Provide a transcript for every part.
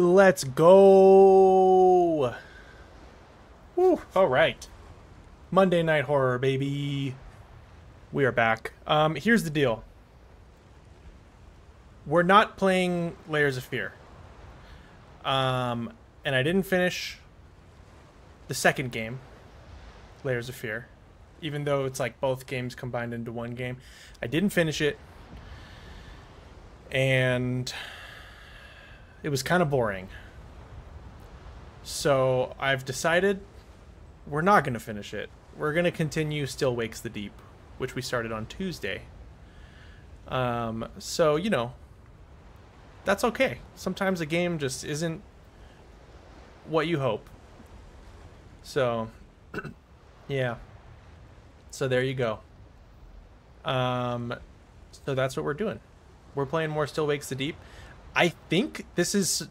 Let's go. Woo, all right. Monday Night Horror, baby. We are back. Um, here's the deal. We're not playing Layers of Fear. Um, and I didn't finish the second game, Layers of Fear, even though it's like both games combined into one game. I didn't finish it. And it was kind of boring. So I've decided we're not going to finish it. We're going to continue Still Wakes the Deep, which we started on Tuesday. Um, so, you know, that's okay. Sometimes a game just isn't what you hope. So, yeah. So there you go. Um, so that's what we're doing. We're playing more Still Wakes the Deep. I think this is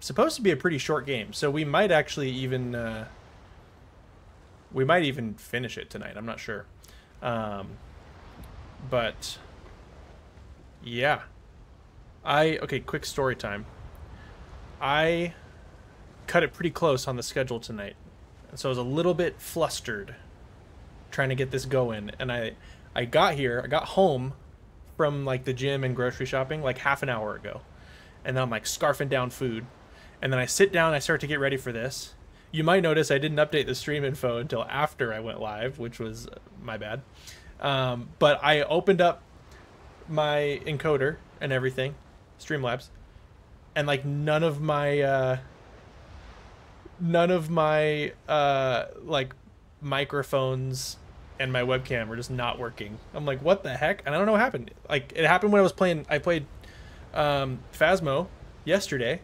supposed to be a pretty short game, so we might actually even uh, we might even finish it tonight. I'm not sure, um, but yeah, I okay. Quick story time. I cut it pretty close on the schedule tonight, and so I was a little bit flustered trying to get this going, and I I got here, I got home from like the gym and grocery shopping like half an hour ago and then I'm like scarfing down food. And then I sit down, I start to get ready for this. You might notice I didn't update the stream info until after I went live, which was my bad. Um, but I opened up my encoder and everything, Streamlabs, and like none of my uh, none of my uh, like microphones and my webcam were just not working. I'm like, what the heck? And I don't know what happened. Like it happened when I was playing. I played um, Phasmo yesterday,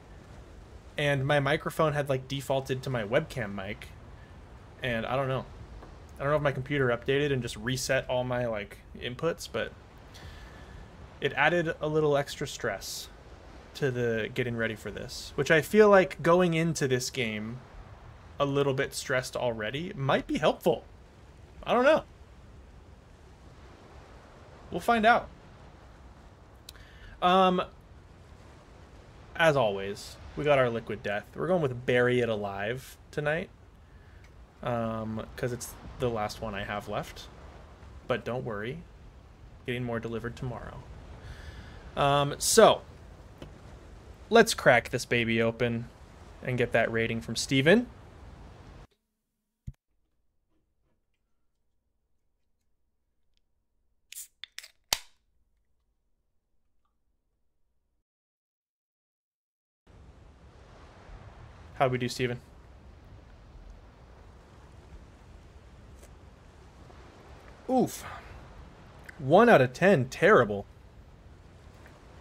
and my microphone had like defaulted to my webcam mic, and I don't know. I don't know if my computer updated and just reset all my like inputs, but it added a little extra stress to the getting ready for this, which I feel like going into this game a little bit stressed already might be helpful. I don't know. We'll find out. Um, as always, we got our liquid death. We're going with bury it alive tonight. Um, because it's the last one I have left. But don't worry, getting more delivered tomorrow. Um, so let's crack this baby open and get that rating from Steven. How'd we do, Steven? Oof. One out of ten. Terrible.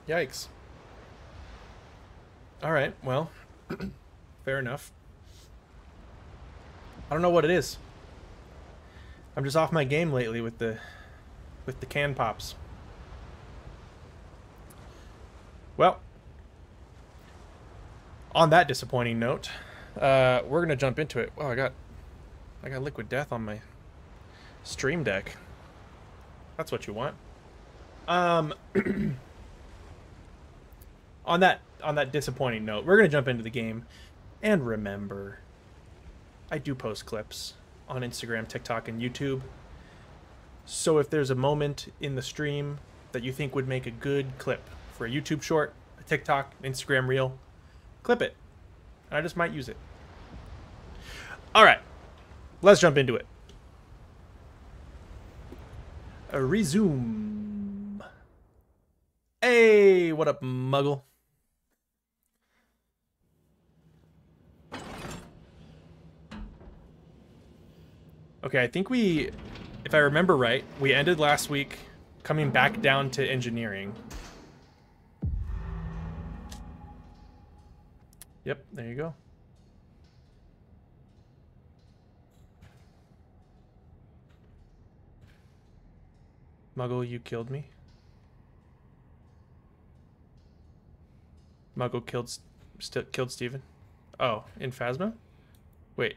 Yikes. Alright, well, fair enough. I don't know what it is. I'm just off my game lately with the with the can pops. Well, on that disappointing note, uh, we're gonna jump into it. Oh, I got, I got liquid death on my stream deck. That's what you want. Um, on that on that disappointing note, we're gonna jump into the game, and remember, I do post clips on Instagram, TikTok, and YouTube. So if there's a moment in the stream that you think would make a good clip for a YouTube short, a TikTok, Instagram reel, clip it. I just might use it. All right, let's jump into it. A resume. Hey, what up, Muggle? Okay, I think we, if I remember right, we ended last week coming back down to engineering. Yep, there you go. Muggle, you killed me. Muggle killed st killed Steven. Oh, in Phasmo? Wait.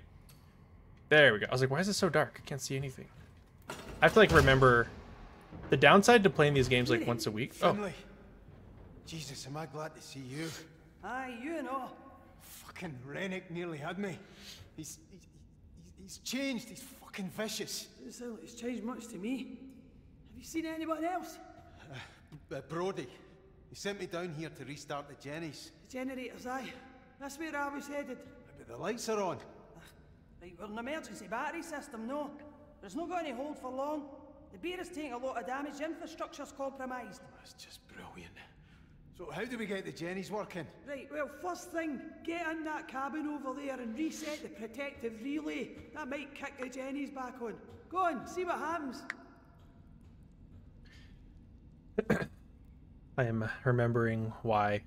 There we go. I was like, why is it so dark? I can't see anything. I have to like remember the downside to playing these games like once a week. Oh. Jesus, am I glad to see you. Aye, you know. Fucking Rennick nearly had me. He's, he's, he's changed. He's fucking vicious. Doesn't sound like it's changed much to me. Have you seen anyone else? Uh, Brodie. He sent me down here to restart the Jennies. The generators, aye. That's where I was headed. But the lights are on. Right, we're an emergency battery system, no. There's not going to hold for long. The beer is taking a lot of damage, the infrastructure's compromised. That's just brilliant. So how do we get the Jennies working? Right, well, first thing, get in that cabin over there and reset the protective relay. That might kick the Jennies back on. Go on, see what happens. I am remembering why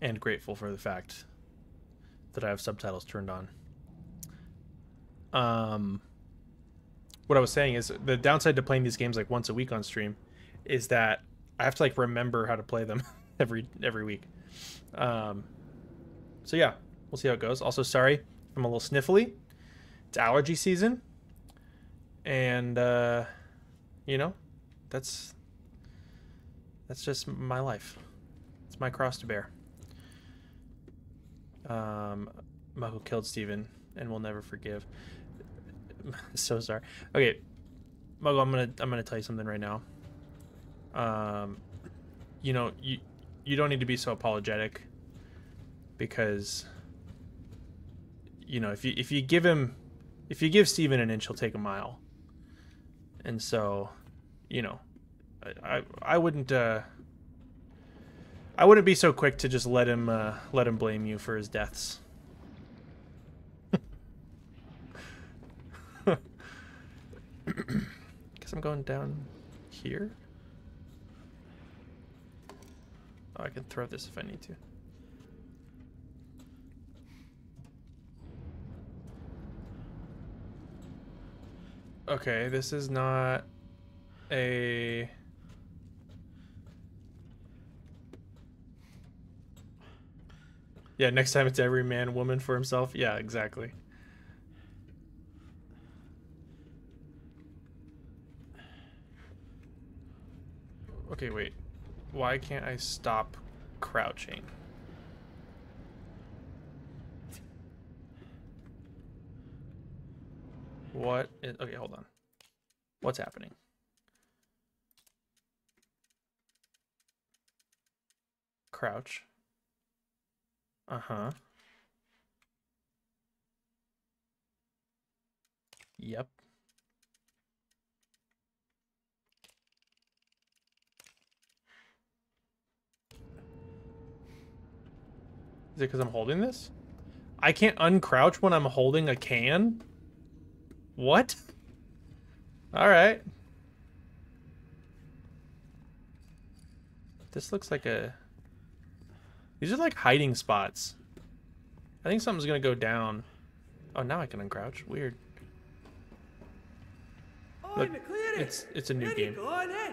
and grateful for the fact that I have subtitles turned on. Um, what I was saying is the downside to playing these games like once a week on stream is that I have to like remember how to play them every every week. Um, so yeah, we'll see how it goes. Also, sorry, I'm a little sniffly. It's allergy season, and uh, you know, that's that's just my life. It's my cross to bear. Um, Mako killed Steven and will never forgive. so sorry. Okay, Mako, I'm gonna I'm gonna tell you something right now. Um, you know you you don't need to be so apologetic because you know if you if you give him if you give Steven an inch, he'll take a mile. And so, you know, I I, wouldn't uh I wouldn't be so quick to just let him uh, let him blame you for his deaths. Guess I'm going down here. Oh, I can throw this if I need to. Okay, this is not a... Yeah, next time it's every man, woman for himself. Yeah, exactly. Okay, wait. Why can't I stop crouching? What is... Okay, hold on. What's happening? Crouch. Uh-huh. Yep. Is it because I'm holding this? I can't uncrouch when I'm holding a can? What? Alright. This looks like a... These are like hiding spots. I think something's gonna go down. Oh, now I can uncrouch. Weird. Look, it's- it's a new game. Eh?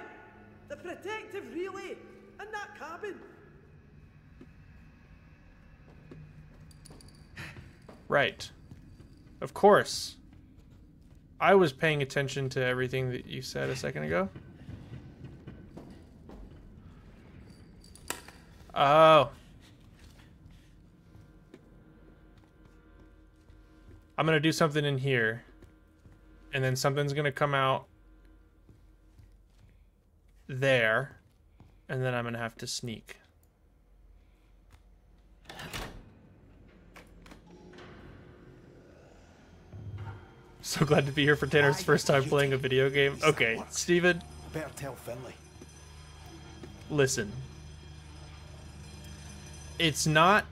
The protective relay in that cabin. Right. Of course. I was paying attention to everything that you said a second ago. Oh. I'm going to do something in here. And then something's going to come out there. And then I'm going to have to sneak. So glad to be here for Tanner's first time playing a video game. Okay, Steven, Better tell Finley. listen. It's not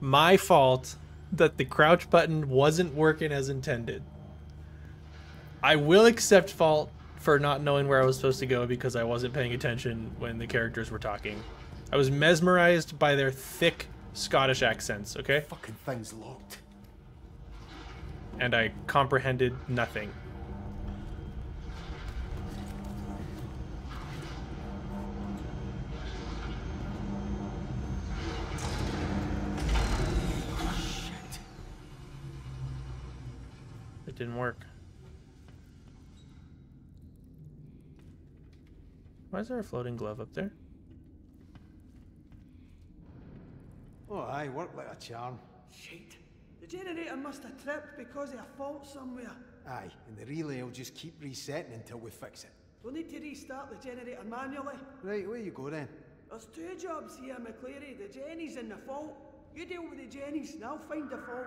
my fault that the crouch button wasn't working as intended. I will accept fault for not knowing where I was supposed to go because I wasn't paying attention when the characters were talking. I was mesmerized by their thick Scottish accents, okay? Fucking thing's locked. And I comprehended nothing. Shit. It didn't work. Why is there a floating glove up there? Oh, I work like a charm. Shit. The generator must have tripped because of a fault somewhere. Aye, and the relay will just keep resetting until we fix it. We'll need to restart the generator manually. Right, where you go then? There's two jobs here, McLeary. The Jenny's and the fault. You deal with the Jenny's and I'll find the fault.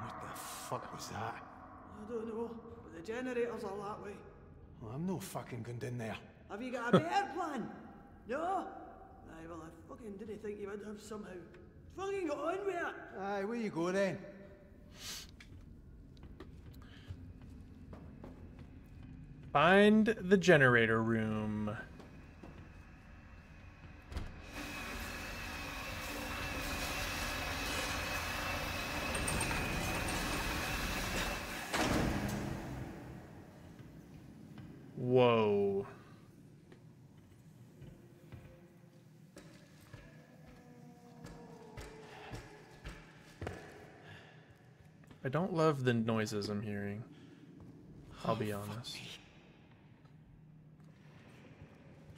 What the fuck was that? I don't know, but the generators are that way. Well, I'm no fucking going down there. Have you got a better plan? No? Aye, well, I fucking didn't think you would have somehow. Fucking got on with it! Aye, where you go then? Find the generator room. Whoa. I don't love the noises I'm hearing. I'll be honest.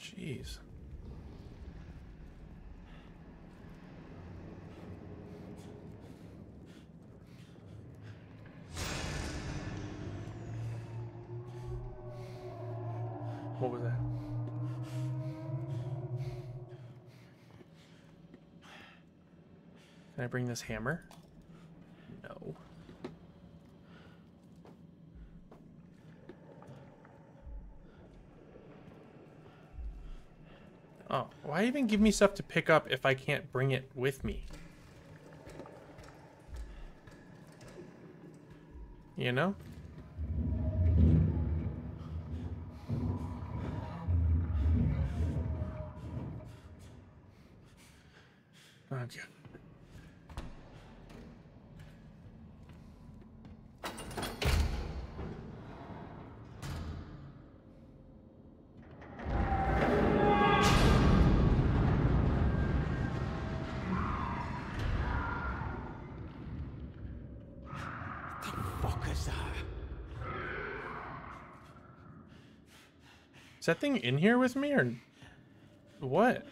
Jeez. What was that? Can I bring this hammer? No. Oh, why even give me stuff to pick up if I can't bring it with me? You know? Okay. Is that thing in here with me or what?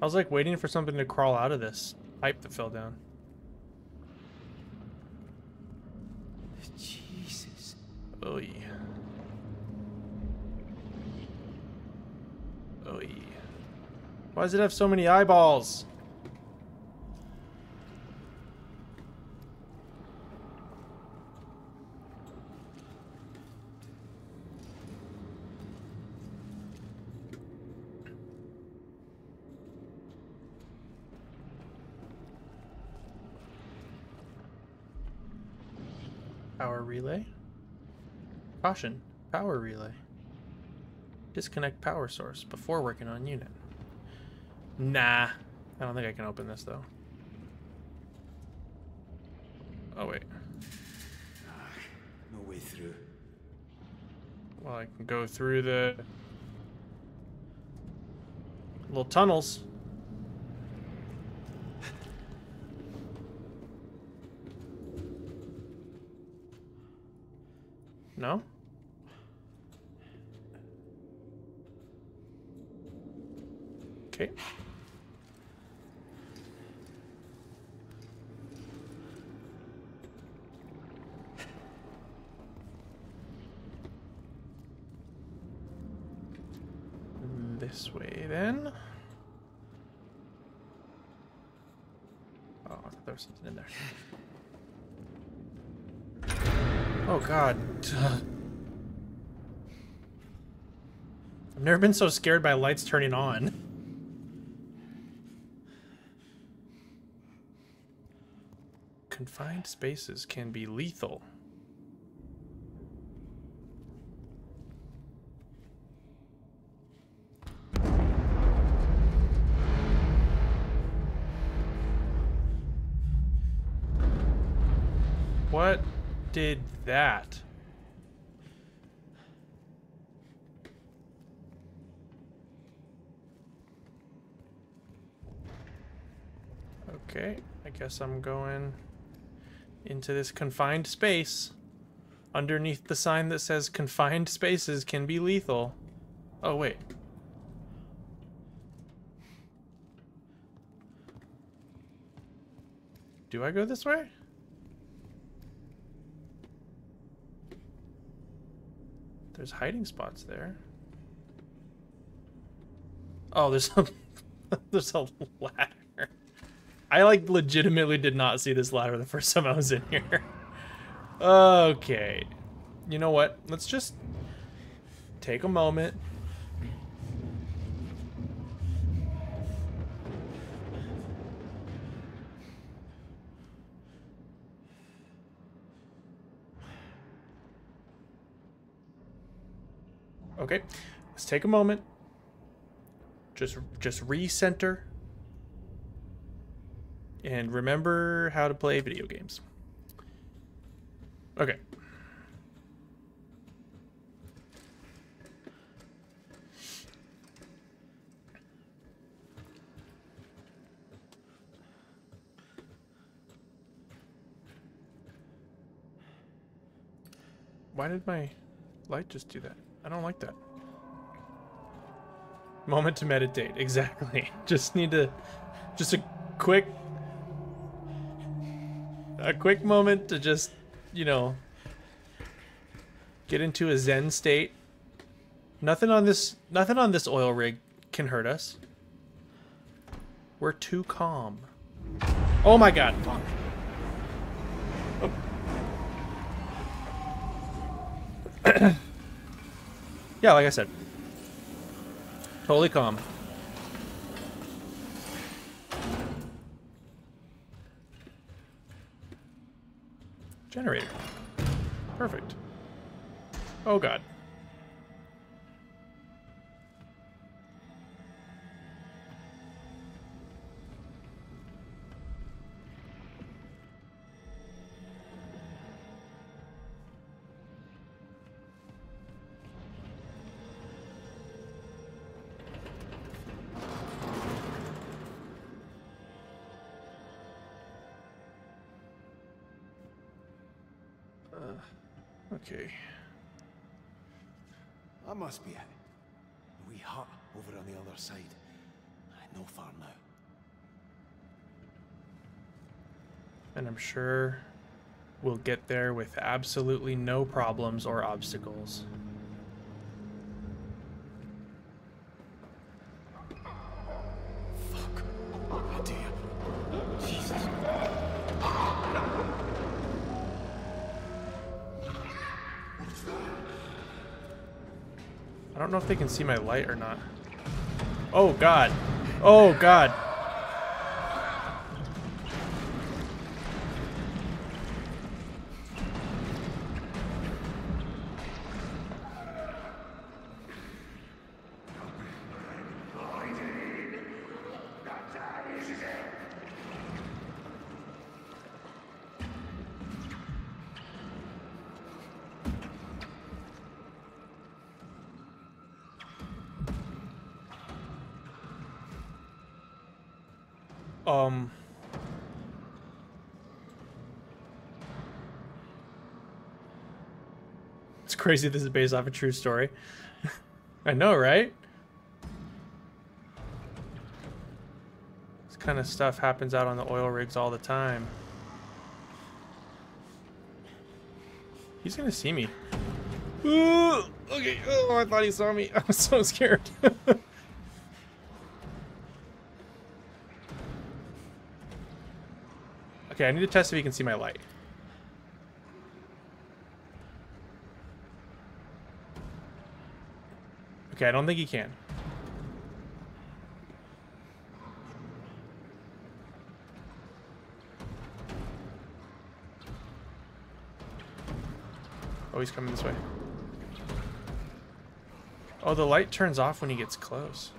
I was like waiting for something to crawl out of this pipe that fell down. Jesus. Oy. Oy. Why does it have so many eyeballs? Power relay. Caution. Power relay. Disconnect power source before working on unit. Nah. I don't think I can open this though. Oh wait. No way through. Well, I can go through the little tunnels. No? Okay. This way then. Oh, I thought there was something in there. Oh god. I've never been so scared by lights turning on. Confined spaces can be lethal. Did that? Okay. I guess I'm going into this confined space underneath the sign that says confined spaces can be lethal. Oh, wait. Do I go this way? There's hiding spots there. Oh, there's a there's a ladder. I like legitimately did not see this ladder the first time I was in here. Okay. You know what? Let's just take a moment. Take a moment. Just just recenter and remember how to play video games. Okay. Why did my light just do that? I don't like that. Moment to meditate. Exactly. Just need to... Just a quick... A quick moment to just, you know... Get into a zen state. Nothing on this... Nothing on this oil rig can hurt us. We're too calm. Oh my god. Oh. yeah, like I said. Totally calm. Generator. Perfect. Oh god. Must be it. Wee hut over on the other side. No far now. And I'm sure we'll get there with absolutely no problems or obstacles. I don't know if they can see my light or not. Oh god. Oh god. Crazy this is based off a true story. I know, right? This kind of stuff happens out on the oil rigs all the time. He's gonna see me. Ooh, okay. Oh, I thought he saw me. I was so scared. Okay, I need to test if he can see my light. Okay, I don't think he can. Oh, he's coming this way. Oh, the light turns off when he gets close.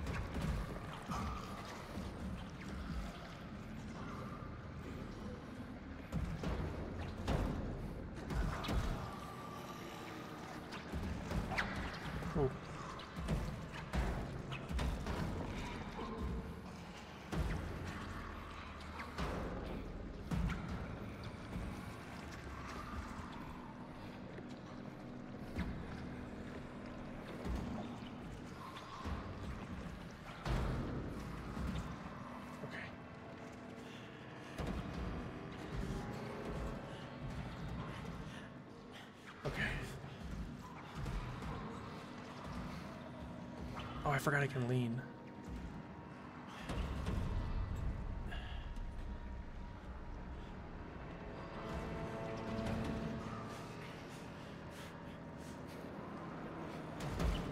Forgot I can lean.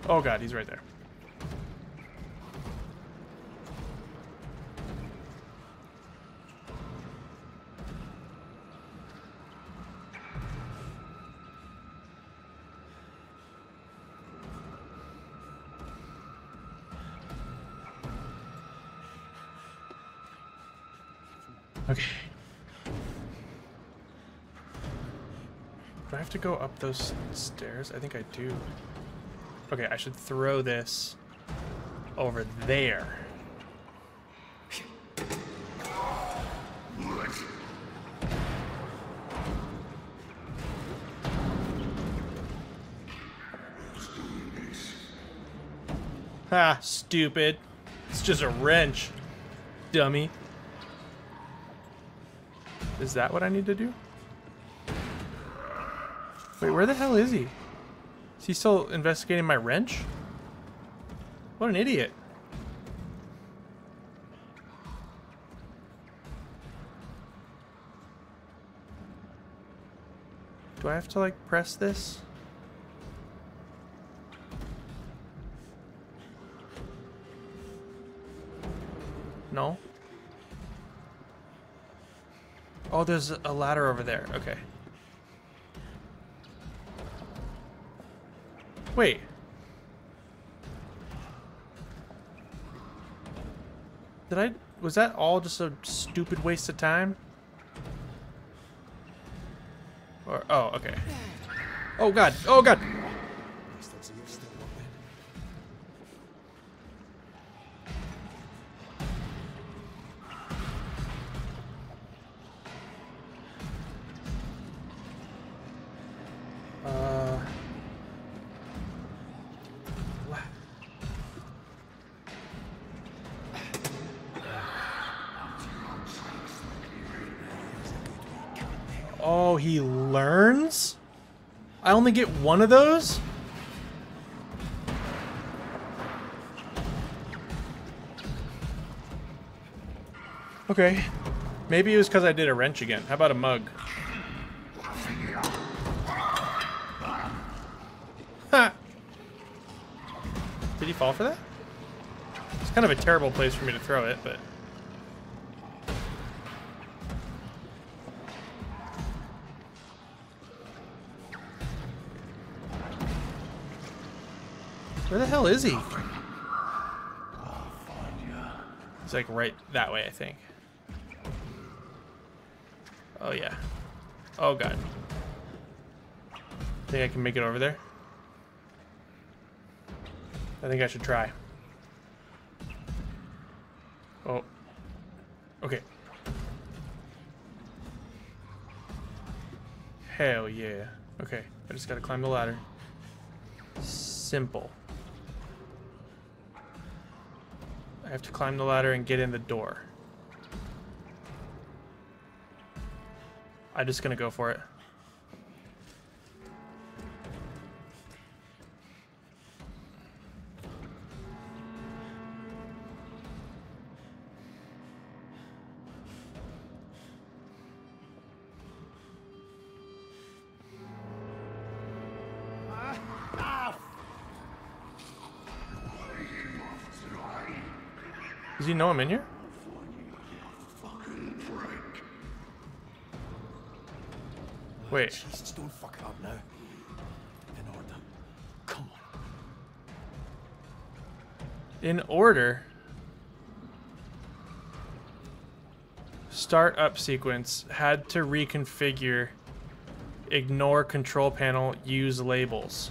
Oh god, he's right there. Go up those stairs? I think I do. Okay, I should throw this over there. Ha, stupid. It's just a wrench, dummy. Is that what I need to do? Where the hell is he? Is he still investigating my wrench? What an idiot. Do I have to like press this? No? Oh, there's a ladder over there. Okay. Wait. Did I... Was that all just a stupid waste of time? Or... Oh, okay. Oh, God. Oh, God. Only get one of those? Okay. Maybe it was because I did a wrench again. How about a mug? Ha! Did he fall for that? It's kind of a terrible place for me to throw it, but... Where the hell is he? He's like right that way, I think. Oh yeah. Oh god. Think I can make it over there? I think I should try. Oh. Okay. Hell yeah. Okay, I just gotta climb the ladder. Simple. I have to climb the ladder and get in the door. I'm just gonna go for it. He know I'm in here? Wait. Jesus, don't fuck up now. In order. Come on. In order. Sequence had to reconfigure. Ignore control panel. Use labels.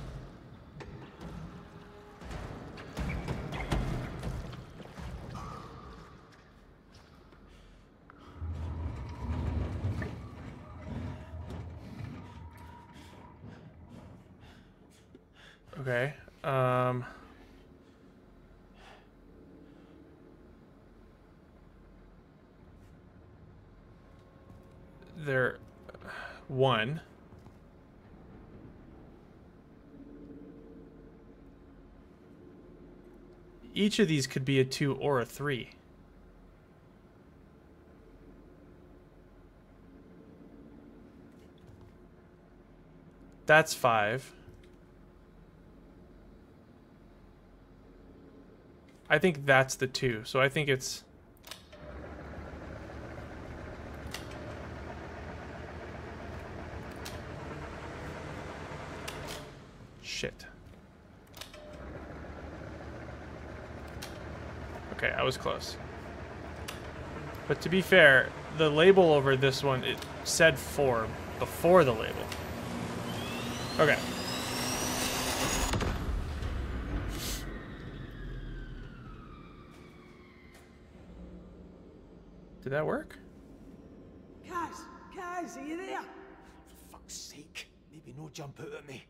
Okay. Um. There. One. Each of these could be a 2 or a 3. That's 5. I think that's the 2. So I think it's Shit. Okay, I was close. But to be fair, the label over this one, it said 4 before the label. Okay. Did that work? Caz, Caz, are you there? For fuck's sake, maybe no jump out at me.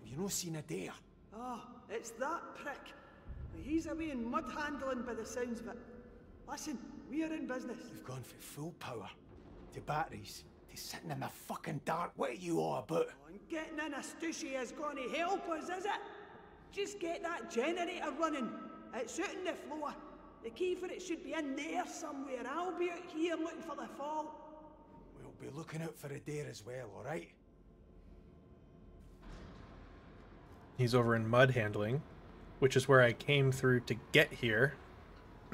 Have you no seen Addair? Oh, it's that prick. He's away in mud handling by the sounds of it. Listen, we are in business. You've gone for full power to batteries to sitting in the fucking dark. What are you all about? Oh, and getting in a stushy is going to help us, is it? Just get that generator running. It's out on the floor. The key for it should be in there somewhere. I'll be out here looking for the fault. We'll be looking out for Addair as well, alright? He's over in mud handling, which is where I came through to get here.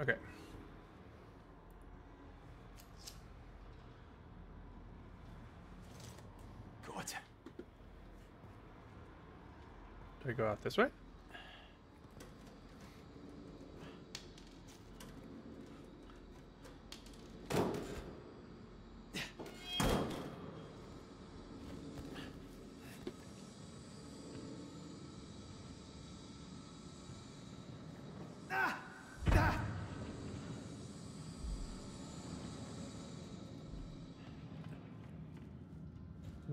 okay. It. Do I go out this way?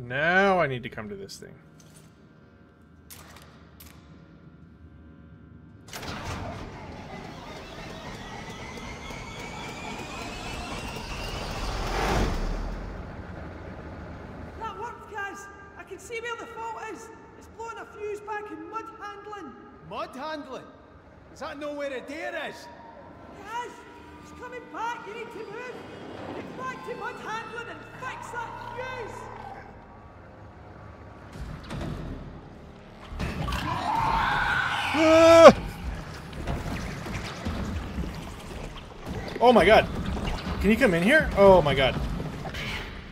Now I need to come to this thing. That worked, Caz. I can see where the fault is. It's blowing a fuse back in mud handling. Mud handling? Does that know where Addair is? Caz, it's coming back. You need to move. Get back to mud handling and fix that fuse. Ah! Oh my god. Can you come in here? Oh my god.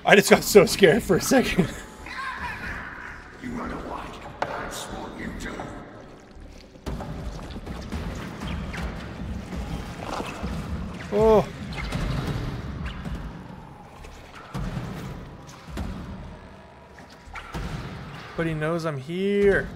I just got so scared for a second. You run away. That's what you do. Oh. But he knows I'm here.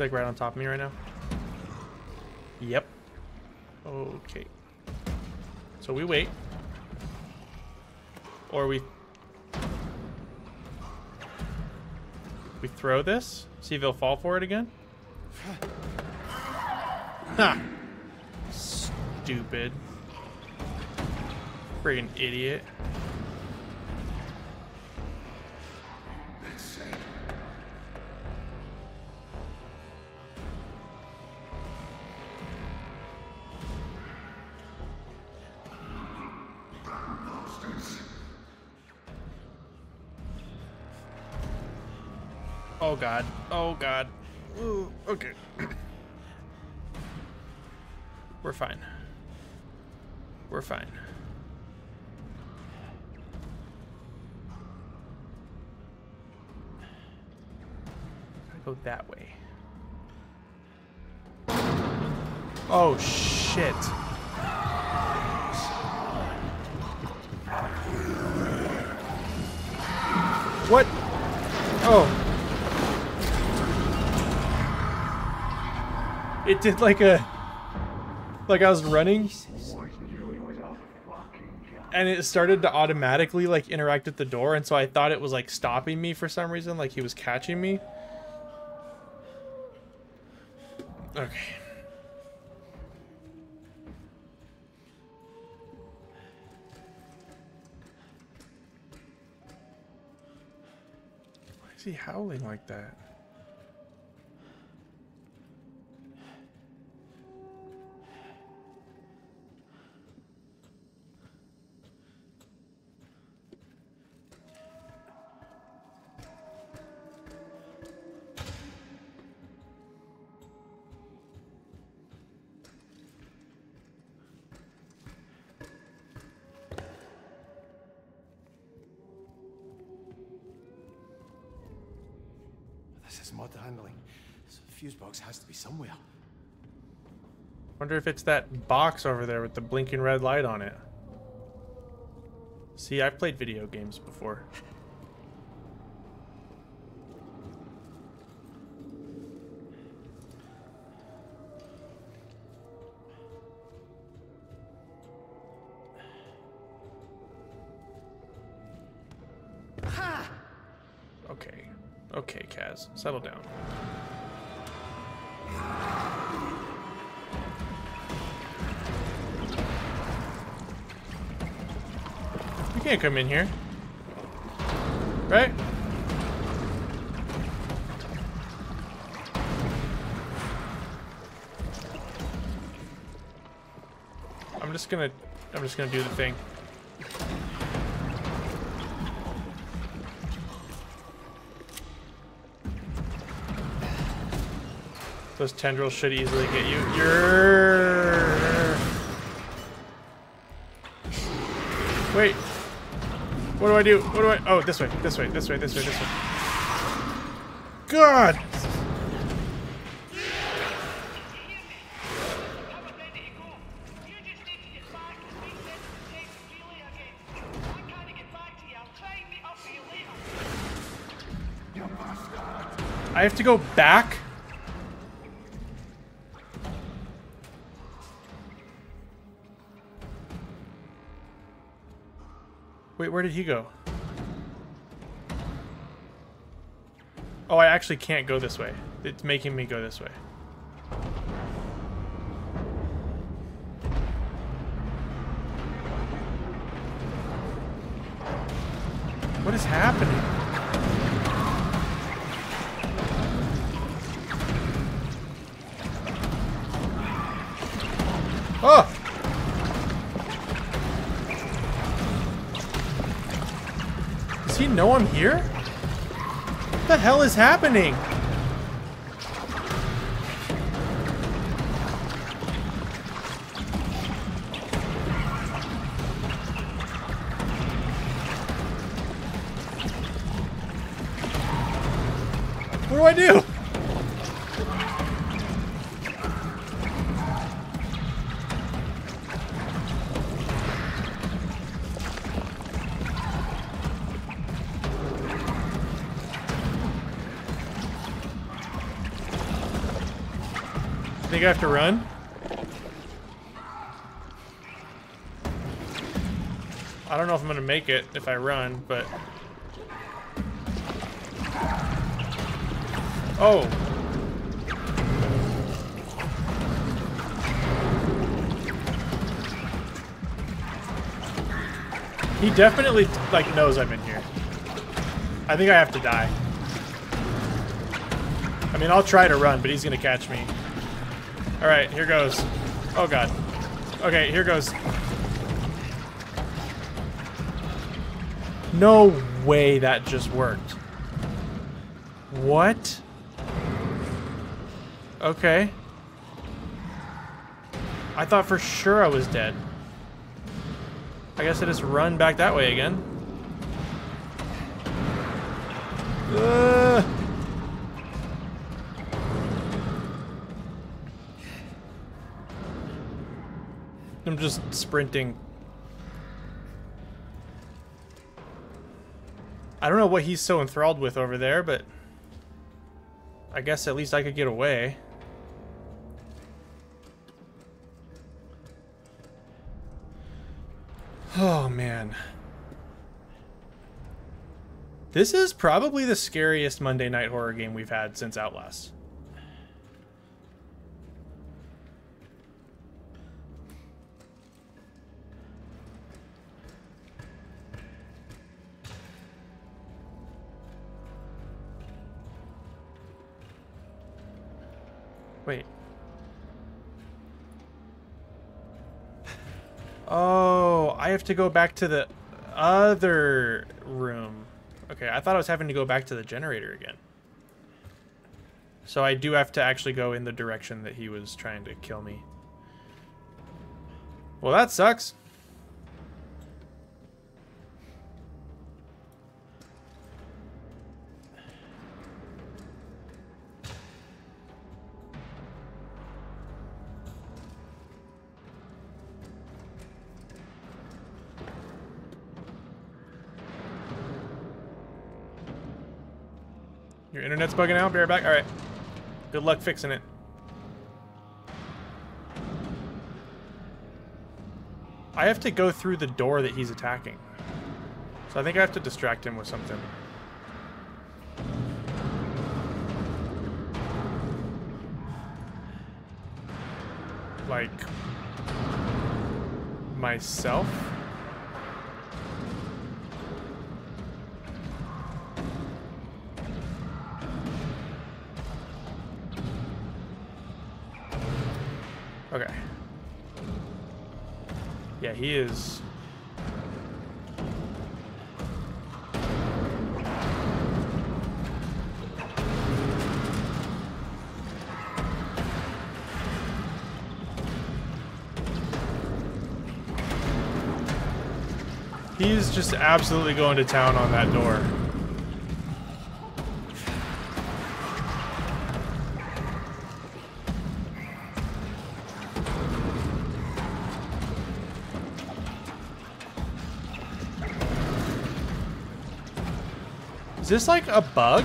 Like right on top of me right now? Yep. Okay. So we wait. Or we... We throw this? See if he'll fall for it again? Ha! Stupid. Friggin' idiot. Did like a like I was running and it started to automatically like interact at the door and so I thought it was like stopping me for some reason like he was catching me. Okay. Why is he howling like that? Box has to be somewhere. Wonder if it's that box over there with the blinking red light on it. See, I've played video games before. Okay. Okay, Caz. Settle down. Can't come in here. Right? I'm just gonna I'm just gonna do the thing. Those tendrils should easily get you. You're... Wait. What do I do? What do I... Oh, this way, this way, this way, this way, this way. God! I have to go back? Wait, where did he go? Oh, I actually can't go this way. It's making me go this way. Hell is happening? Think I have to run? I don't know if I'm gonna make it if I run, but... Oh! He definitely, like, knows I'm in here. I think I have to die. I mean, I'll try to run, but he's gonna catch me. Alright, here goes. Oh god. Okay, here goes. No way that just worked. What? Okay. I thought for sure I was dead. I guess I just run back that way again. Uh. just sprinting. I don't know what he's so enthralled with over there, but... I guess at least I could get away. Oh, man. This is probably the scariest Monday Night Horror game we've had since Outlast. Have to go back to the other room. Okay, I thought I was having to go back to the generator again. So I do have to actually go in the direction that he was trying to kill me. Well, that sucks. Internet's bugging out. Be right back. All right. Good luck fixing it. I have to go through the door that he's attacking. So I think I have to distract him with something. Like myself? He is. He's just absolutely going to town on that door. This like a bug?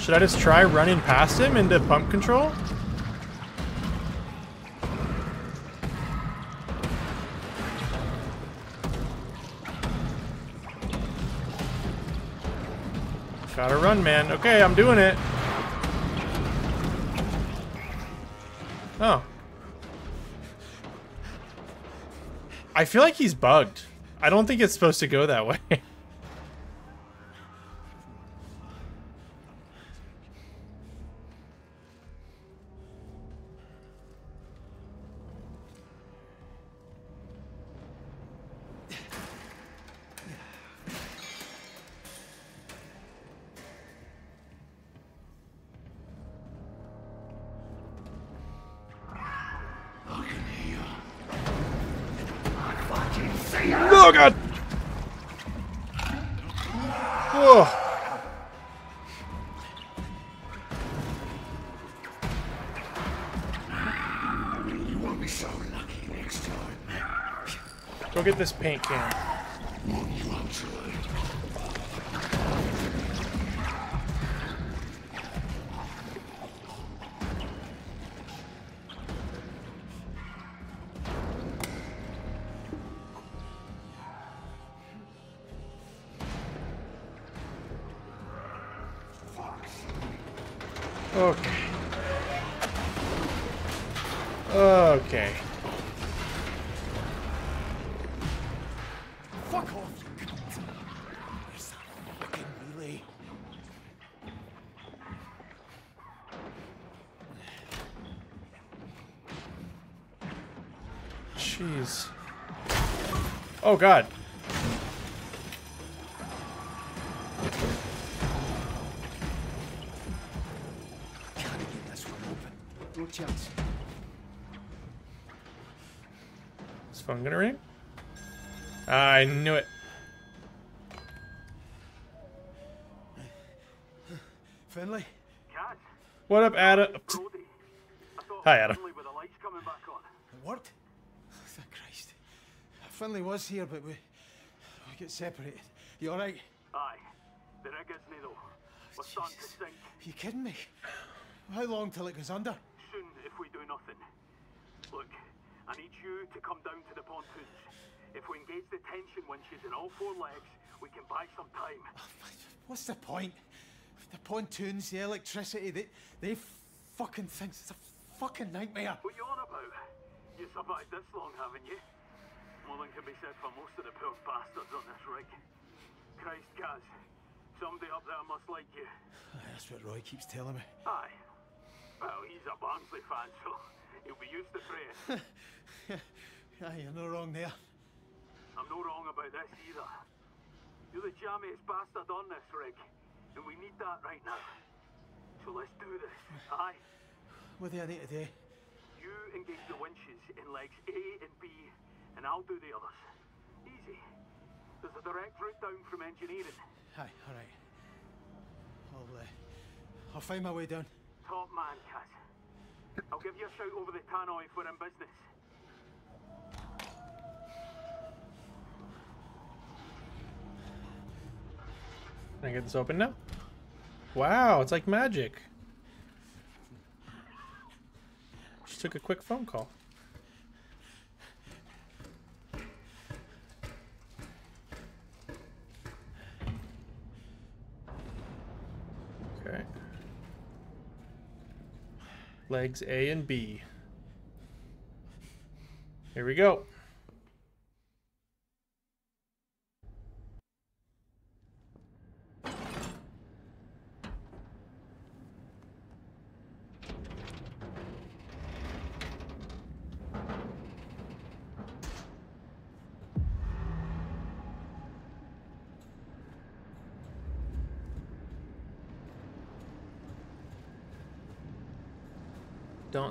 Should I just try running past him into pump control? Man. Okay, I'm doing it. Oh. I feel like he's bugged. I don't think it's supposed to go that way. Get this paint can. Oh god. Can't get this one open. No chance. Is phone gonna ring? I knew it. Finlay? Cat, What up, Adam? Brodie. I thought Hi, Adam. finally with the lights coming back on. It worked? Thank Christ. Finlay was here, but we, we get separated. You all right? Aye. The rig isn't though. We're oh, starting to sink. you kidding me? How long till it goes under? Soon if we do nothing. Look, I need you to come down to the pontoons. If we engage the tension winches in all four legs, we can buy some time. Oh, what's the point? The pontoons, the electricity, they, they fucking things. It's a fucking nightmare. What are you on about? You survived this long, haven't you? More than can be said for most of the poor bastards on this rig. Christ, Caz. Somebody up there must like you. That's what Roy keeps telling me. Aye. Well, he's a Barnsley fan, so he'll be used to praying. Aye, you're no wrong there. I'm no wrong about this either. You're the jammiest bastard on this rig, and we need that right now. So let's do this. Aye. What do I need today? You engage the winches in legs A and B, and I'll do the others. Easy. There's a direct route down from engineering. Aye, all right. I'll, uh, I'll find my way down. Top man, Caz. I'll give you a shout over the tannoy if we're in business. Can I get this open now? Wow, it's like magic. Just took a quick phone call. Legs A and B. Here we go.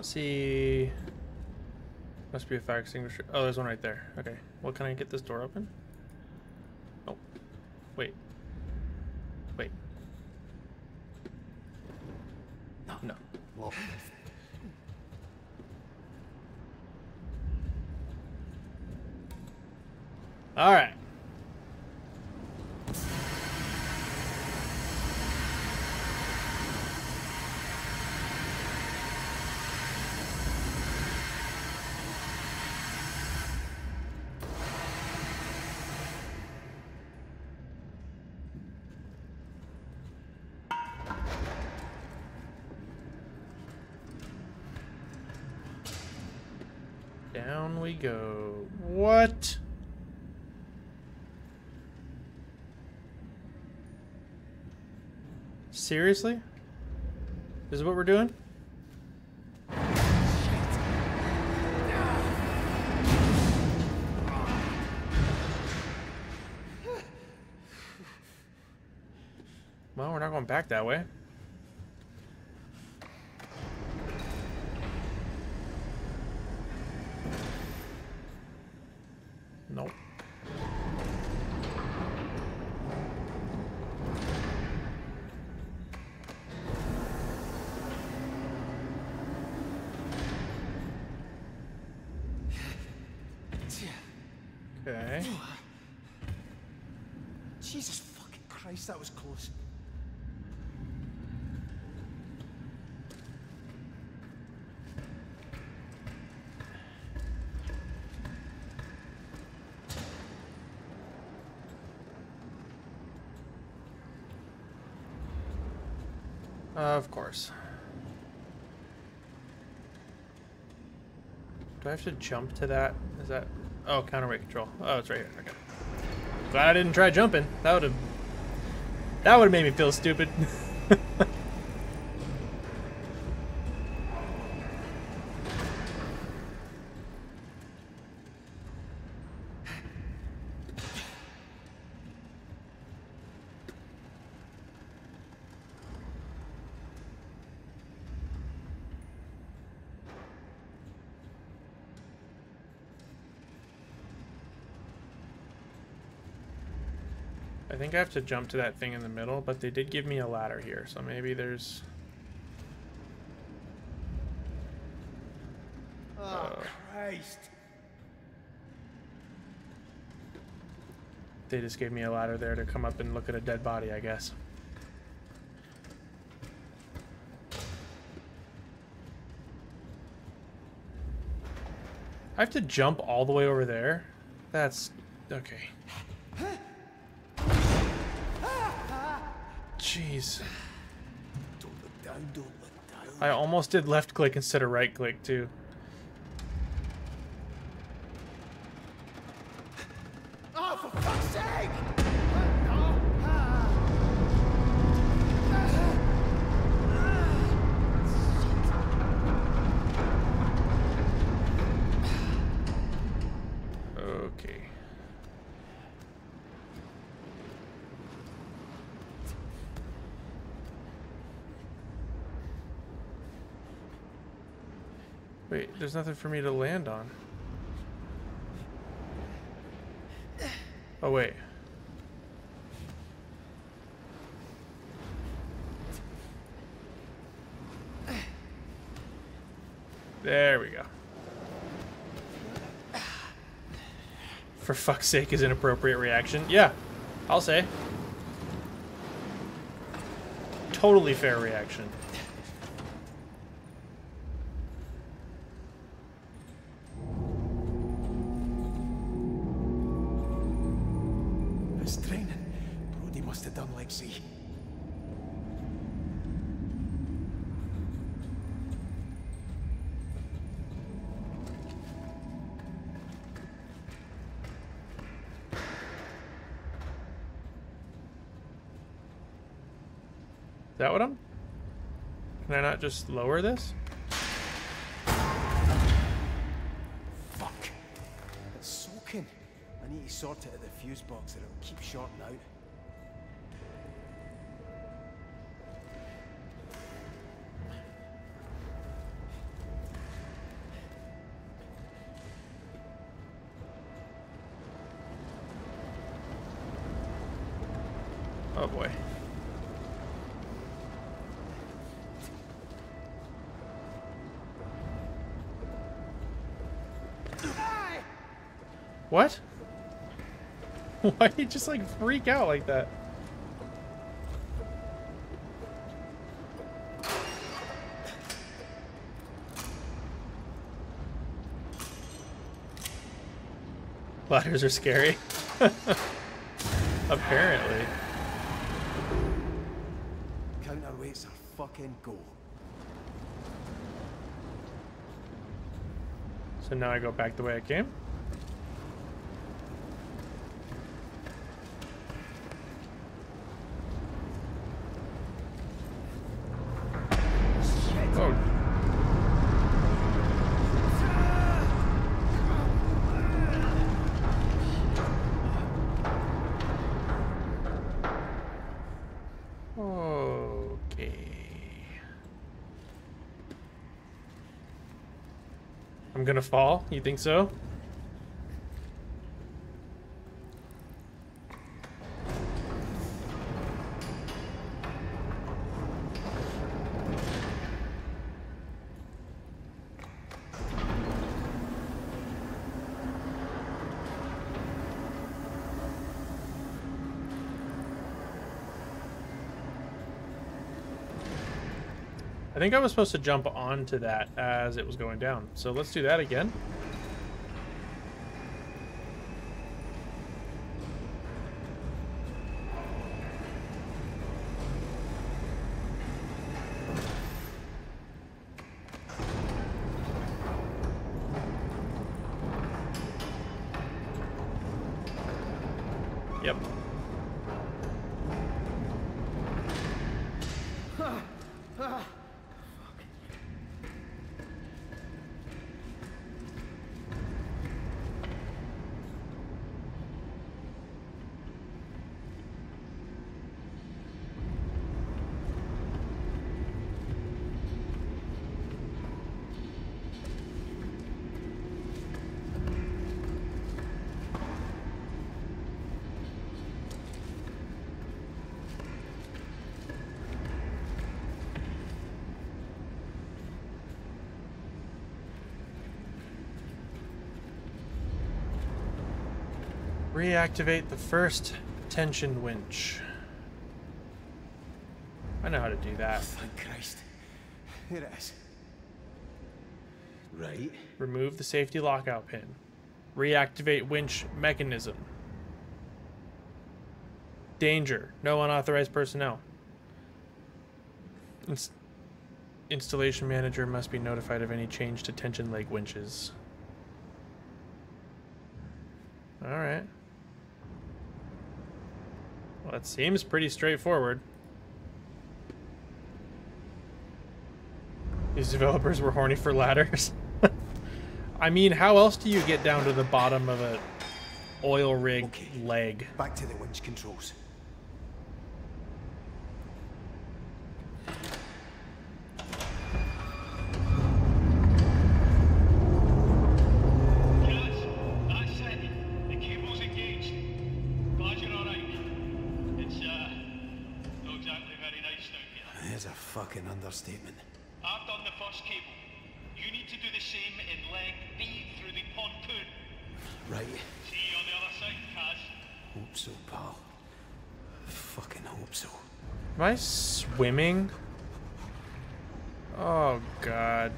Don't see. Must be a fire extinguisher. Oh, there's one right there. Okay. Well, can I get this door open? Oh. Wait. Wait. No. No. All right. Down we go. What? Seriously? This is what we're doing? Well, we're not going back that way. Nope. Okay. Jesus fucking Christ, that was close. Of course. Do I have to jump to that? Is that... Oh, counterweight control. Oh, it's right here. Okay. Glad I didn't try jumping. That would have... That would have made me feel stupid. I have to jump to that thing in the middle, but they did give me a ladder here, so maybe there's... Oh, uh, Christ. They just gave me a ladder there to come up and look at a dead body, I guess. I have to jump all the way over there? That's... okay. Jeez. I almost did left click instead of right click, too. There's nothing for me to land on. Oh, wait. There we go. For fuck's sake is an appropriate reaction. Yeah, I'll say. Totally fair reaction. Just lower this? Fuck. It's soaking. I need to sort it at the fuse box or it'll keep shorting out. What? Why did you just like freak out like that? Ladders are scary. Apparently. Counterweights are fucking go. So now I go back the way I came. Oh. Okay. I'm gonna fall? You think so? Think I was supposed to jump onto that as it was going down. So let's do that again. Reactivate the first tension winch. I know how to do that. Oh, thank Christ. It is. Right. Remove the safety lockout pin. Reactivate winch mechanism. Danger. No unauthorized personnel. Ins- installation manager must be notified of any change to tension leg winches. Alright. Seems pretty straightforward. These developers were horny for ladders. I mean, how else do you get down to the bottom of a oil rig Okay. leg? Back to the winch controls. Yes, that's it. The cable's engaged. Glad you're alright. It's, uh, not exactly very nice down here. There's a fucking understatement. I've done the first cable. You need to do the same in leg B through the pontoon. Right. See you on the other side, Caz. Hope so, pal. Fucking hope so. Am I swimming? Oh, God.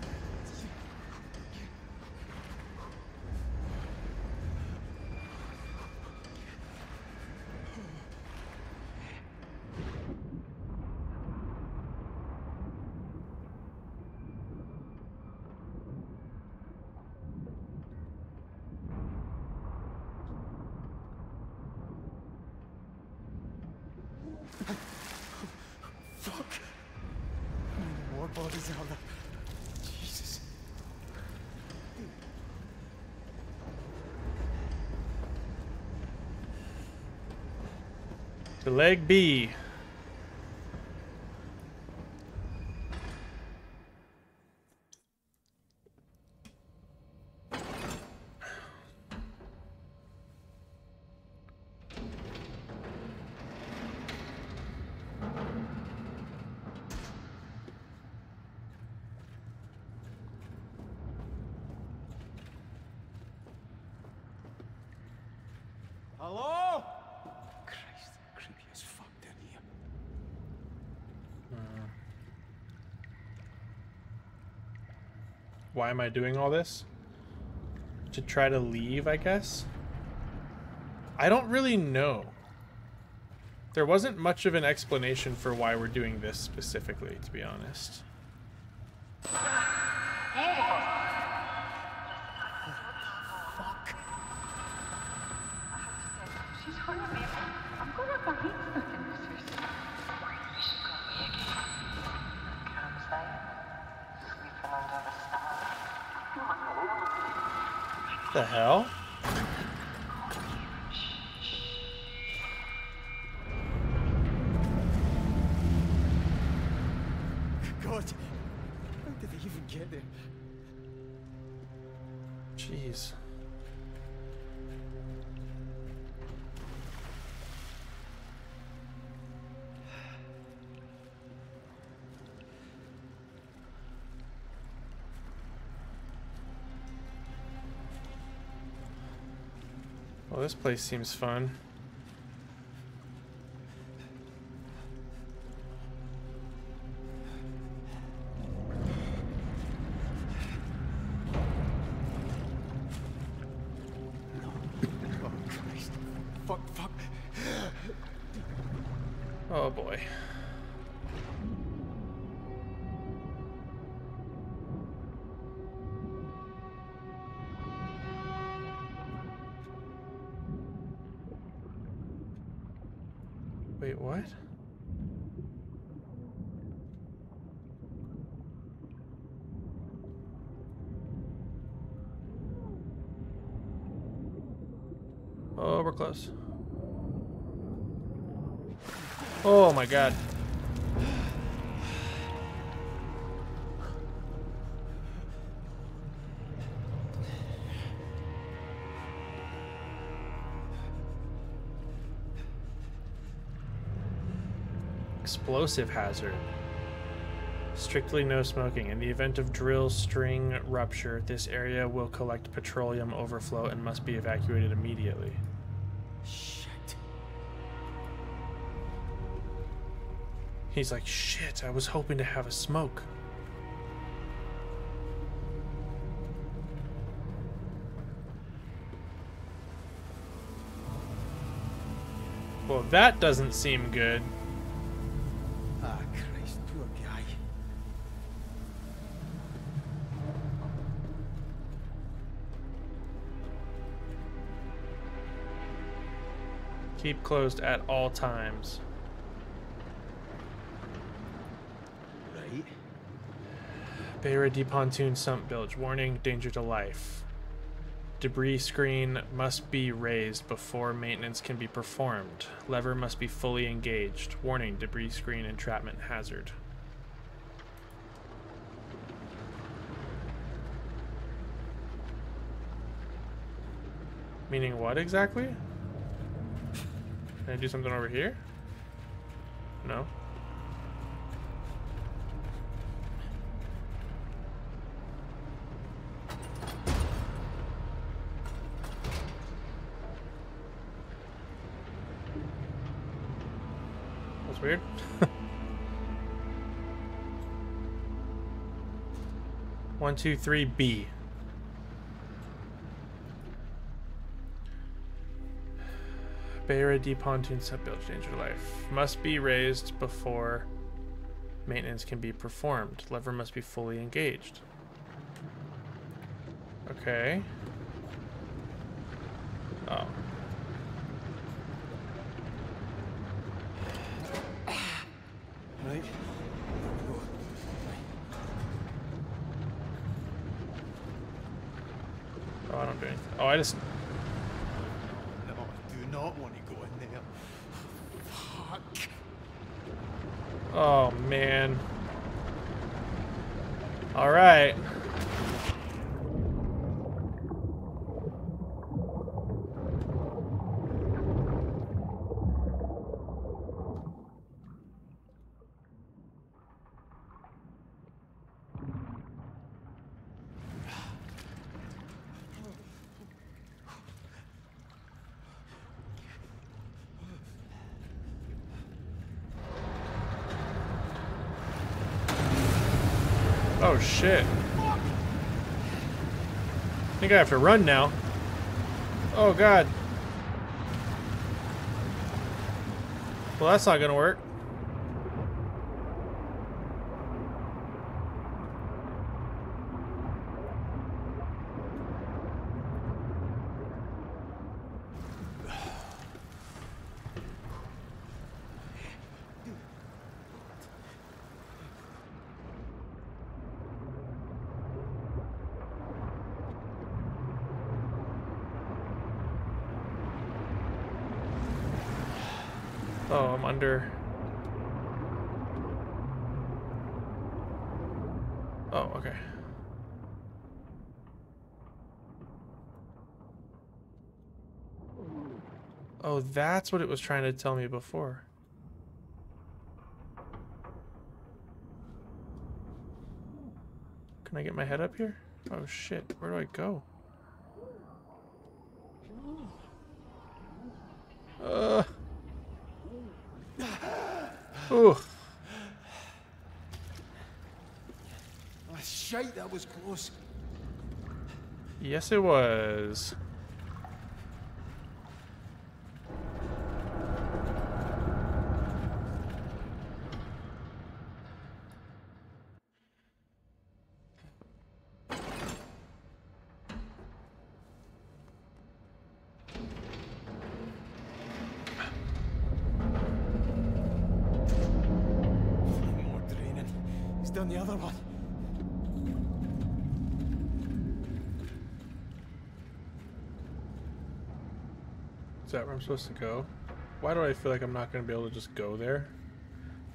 Fuck. How many more bodies are there? Jesus. To leg B. Hello? Christ, creepy as fuck down here. Why am I doing all this? To try to leave, I guess? I don't really know. There wasn't much of an explanation for why we're doing this specifically, to be honest. This place seems fun. God. Explosive hazard. Strictly no smoking. In the event of drill string rupture, this area will collect petroleum overflow and must be evacuated immediately. He's like, shit, I was hoping to have a smoke. Well, that doesn't seem good. Ah, Christ, poor guy. Keep closed at all times. Right. Beira de Pontoon Sump Bilge. Warning, danger to life. Debris screen must be raised before maintenance can be performed. Lever must be fully engaged. Warning, debris screen entrapment hazard. Meaning what exactly? Can I do something over here? 123B. Beira D pontoon sub-build danger life. Must be raised before maintenance can be performed. Lever must be fully engaged. Okay. Oh, shit. I think I have to run now. Oh, God. Well, that's not gonna work. Oh, Oh, okay. Oh, that's what it was trying to tell me before. Can I get my head up here? Oh shit, where do I go? Uh. Ooh. Ah, shite, that Yes, it was. More draining. He's done the other one. Is that where I'm supposed to go? Why do I feel like I'm not going to be able to just go there?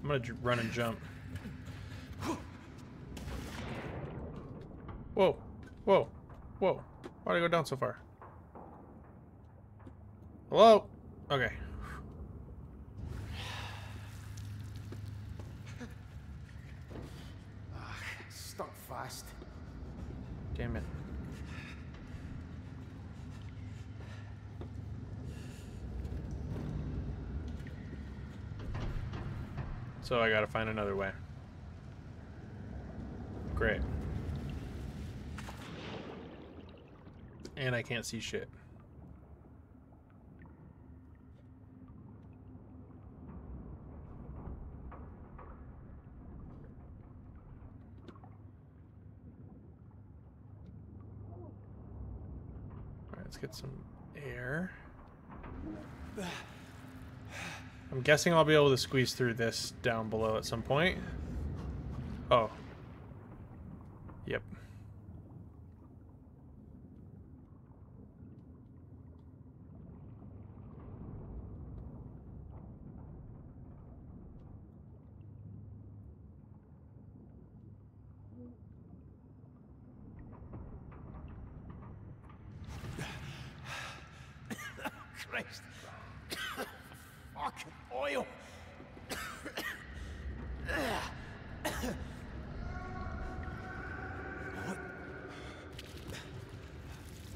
I'm going to run and jump. Whoa. Whoa. Whoa. Why'd I go down so far? Hello? Okay. Stuck fast. Damn it. So I gotta find another way. Great. And I can't see shit. Alright, let's get some air. I'm guessing I'll be able to squeeze through this down below at some point. Oh. Yep. Christ. Fucking oil.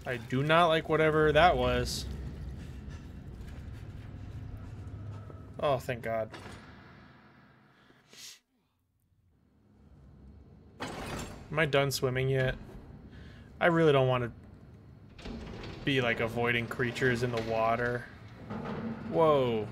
I do not like whatever that was. Oh, thank God. Am I done swimming yet? I really don't want to be like avoiding creatures in the water. Whoa.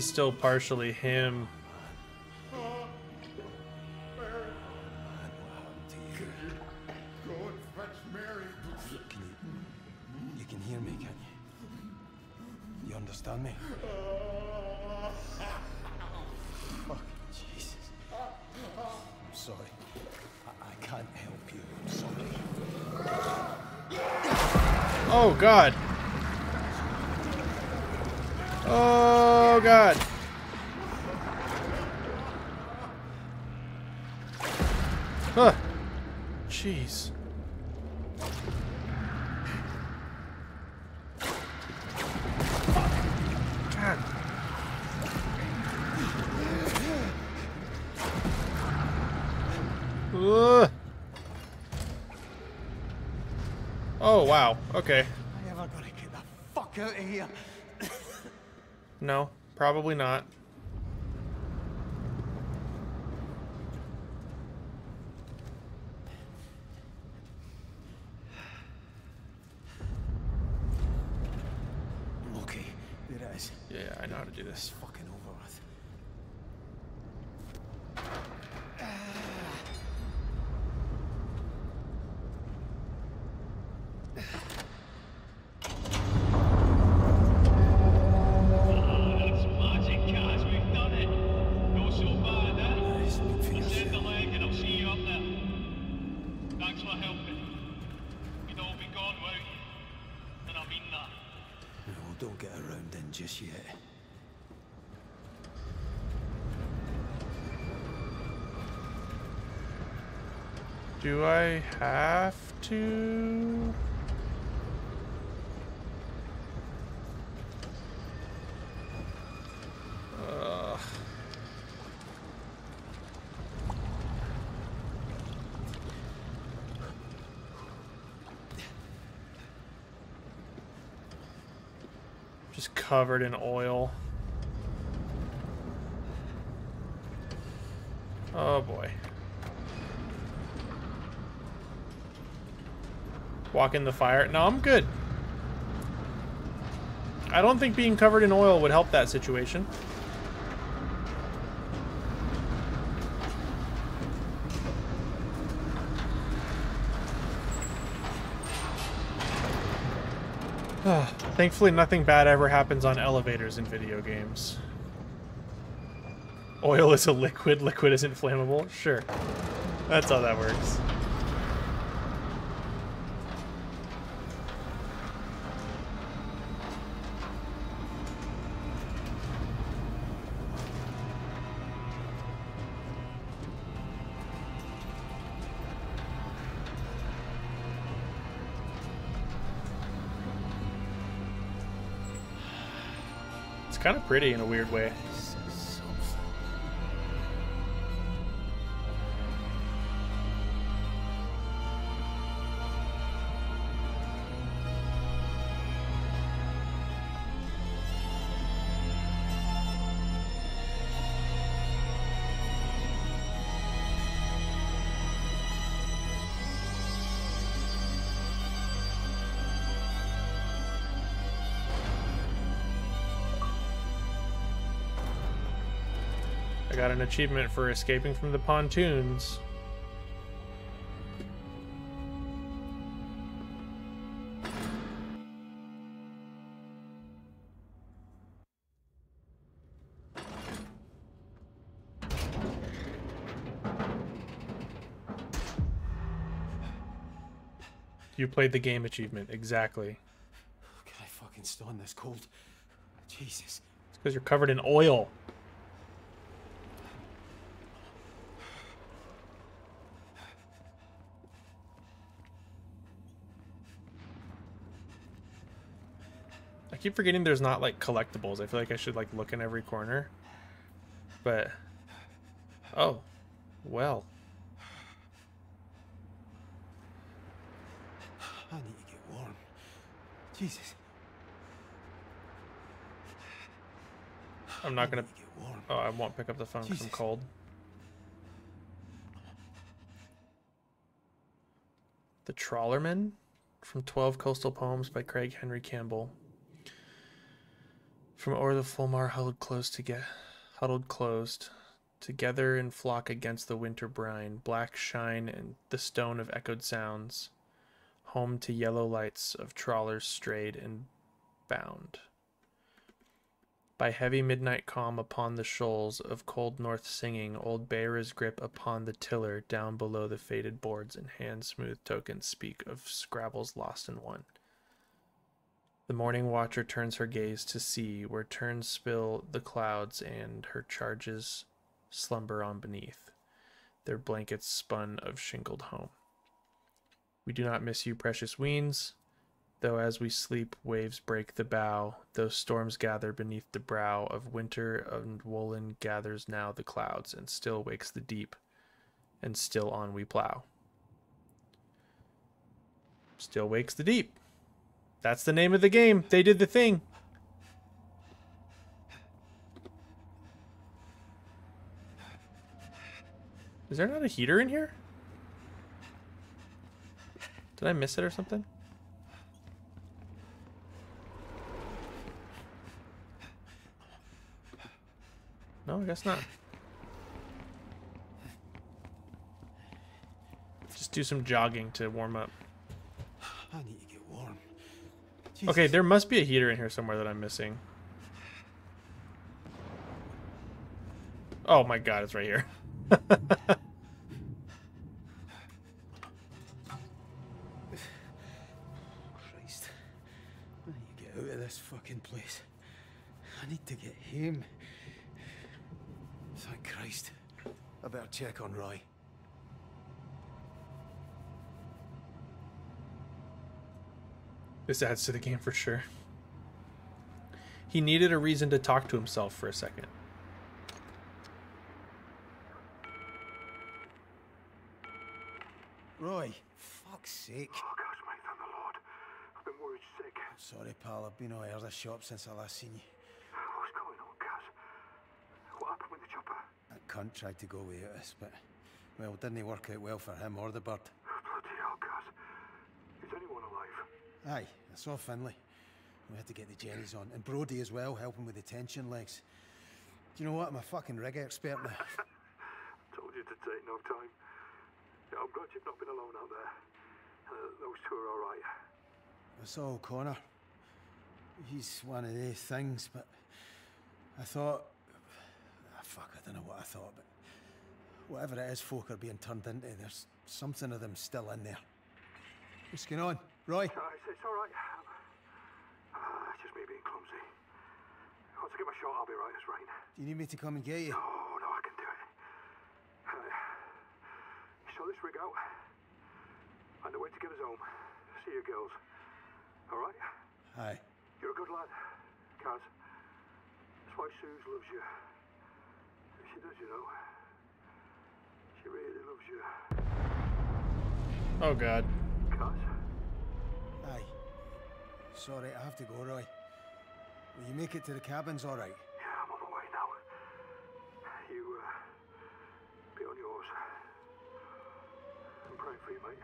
Help you. Can hear me, can you? You understand me? I'm sorry. I can't help you. Oh god. Oh god. Huh. Jeez. Oh wow. Okay. I ever gonna get the fuck out of here? No, probably not. I have to? Ugh. Just covered in oil. Oh boy. Walk in the fire. No, I'm good. I don't think being covered in oil would help that situation. Thankfully, nothing bad ever happens on elevators in video games. Oil is a liquid, liquid isn't flammable? Sure. That's how that works. Kind of pretty in a weird way. An achievement for escaping from the pontoons. You played the game achievement, exactly. Can I fucking stand this cold? Jesus. It's because you're covered in oil. Keep forgetting there's not like collectibles. I feel like I should like look in every corner. But oh, well. I need to get warm. Jesus. I'm not gonna. I need to get warm. Oh, I won't pick up the phone because I'm cold. The Trawlerman from 12 Coastal Poems by Craig Henry Campbell. From o'er the Fulmar huddled close to get huddled closed, together in flock against the winter brine, black shine and the stone of echoed sounds, home to yellow lights of trawlers strayed and bound. By heavy midnight calm upon the shoals of cold north singing old bearers grip upon the tiller down below the faded boards and hand smooth tokens speak of scrabbles lost and won the morning watcher turns her gaze to sea where turns spill the clouds and her charges slumber on beneath their blankets spun of shingled home we do not miss you precious weens Though as we sleep, waves break the bow, though storms gather beneath the brow of winter, and woolen gathers now the clouds, and still wakes the deep, and still on we plow. Still wakes the deep. That's the name of the game. They did the thing. Is there not a heater in here? Did I miss it or something? No, I guess not. Just do some jogging to warm up. I need to get warm. Okay, there must be a heater in here somewhere that I'm missing. Oh my god, it's right here. Christ. I need to get out of this fucking place. I need to get home. Thank Christ. I better check on Roy. This adds to the game for sure. He needed a reason to talk to himself for a second. Roy, fuck's sake. Oh, gosh, mate, thank the Lord. I've been worried sick. Sorry, pal. I've been away out of the shop since I last seen you. What's going on, Caz? What happened with the chopper? That cunt tried to go away at us, but, well, didn't they work out well for him or the bird. Bloody hell, Caz. Is anyone alive? Aye, I saw Finlay. We had to get the jerrys on. And Brodie as well, helping with the tension legs. Do you know what? I'm a fucking rig expert now. Told you to take no time. Yeah, I'm glad you've not been alone out there. Uh, those two are all right. I saw O'Connor. He's one of these things, but I thought. Ah, fuck, I don't know what I thought, but whatever it is folk are being turned into, there's something of them still in there. What's going on? Roy? It's, it's all right. Uh, it's just me being clumsy. Once I get my shot, I'll be right as rain. Do you need me to come and get you? Oh, no, I can do it. Uh, so this rig out. And the way to get us home. See you girls. All right? Aye. You're a good lad, Caz. That's why Suze loves you. She does, you know. She really loves you. Oh god. Caz. Sorry, I have to go, Roy. Will you make it to the cabins all right? Yeah, I'm on the way now. You, uh, be on yours. I'm praying for you, mate.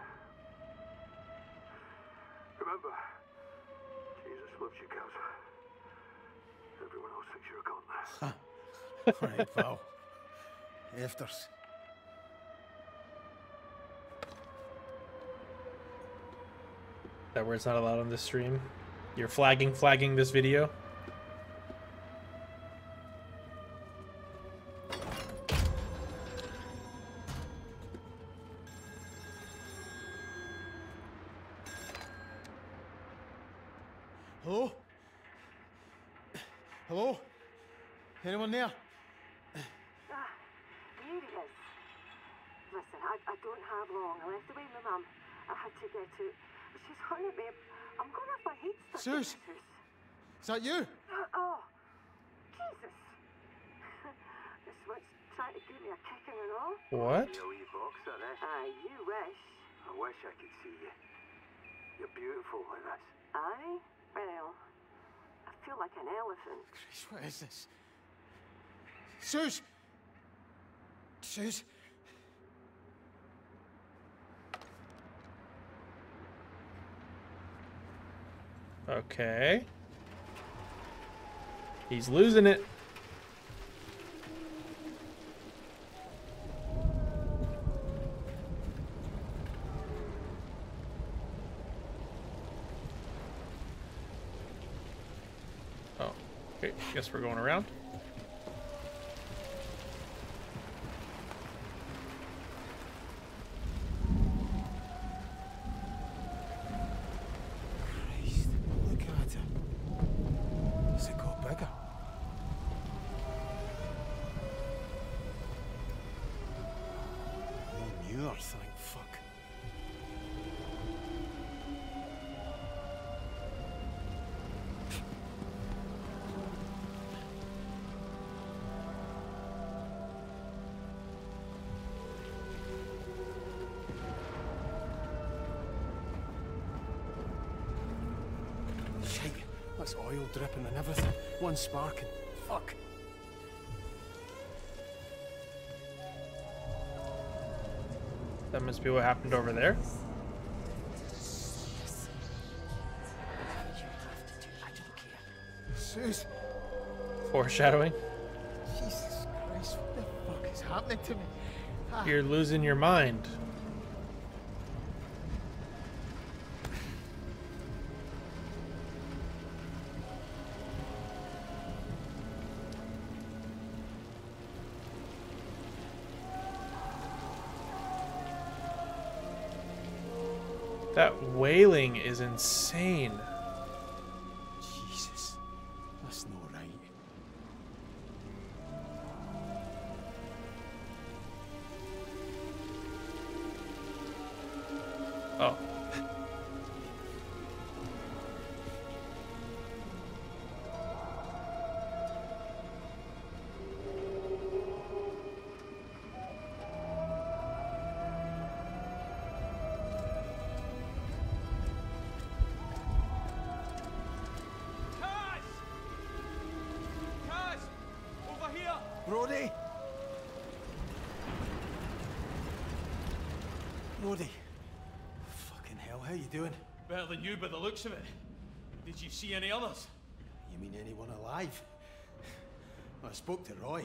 Remember, Jesus loves you, Caz. Everyone else thinks you're a. All right, pal. Afters. That word's not allowed on this stream. You're flagging, flagging this video. That you? Uh, oh, Jesus. this one's trying to give me a kicking and all. What? You boxer, eh? Aye, you wish. I wish I could see you. You're beautiful, and that's Aye? Well, I feel like an elephant. Christ, what is this? Suze! Suze? Okay. He's losing it. Oh, okay. Guess we're going around. Oil dripping and everything. One sparking. Fuck. That must be what happened over there. Foreshadowing. Jesus Christ, what the fuck is happening to me? Ah, You're losing your mind. Wailing is insane. The looks of it. Did you see any others? You mean anyone alive? I spoke to Roy.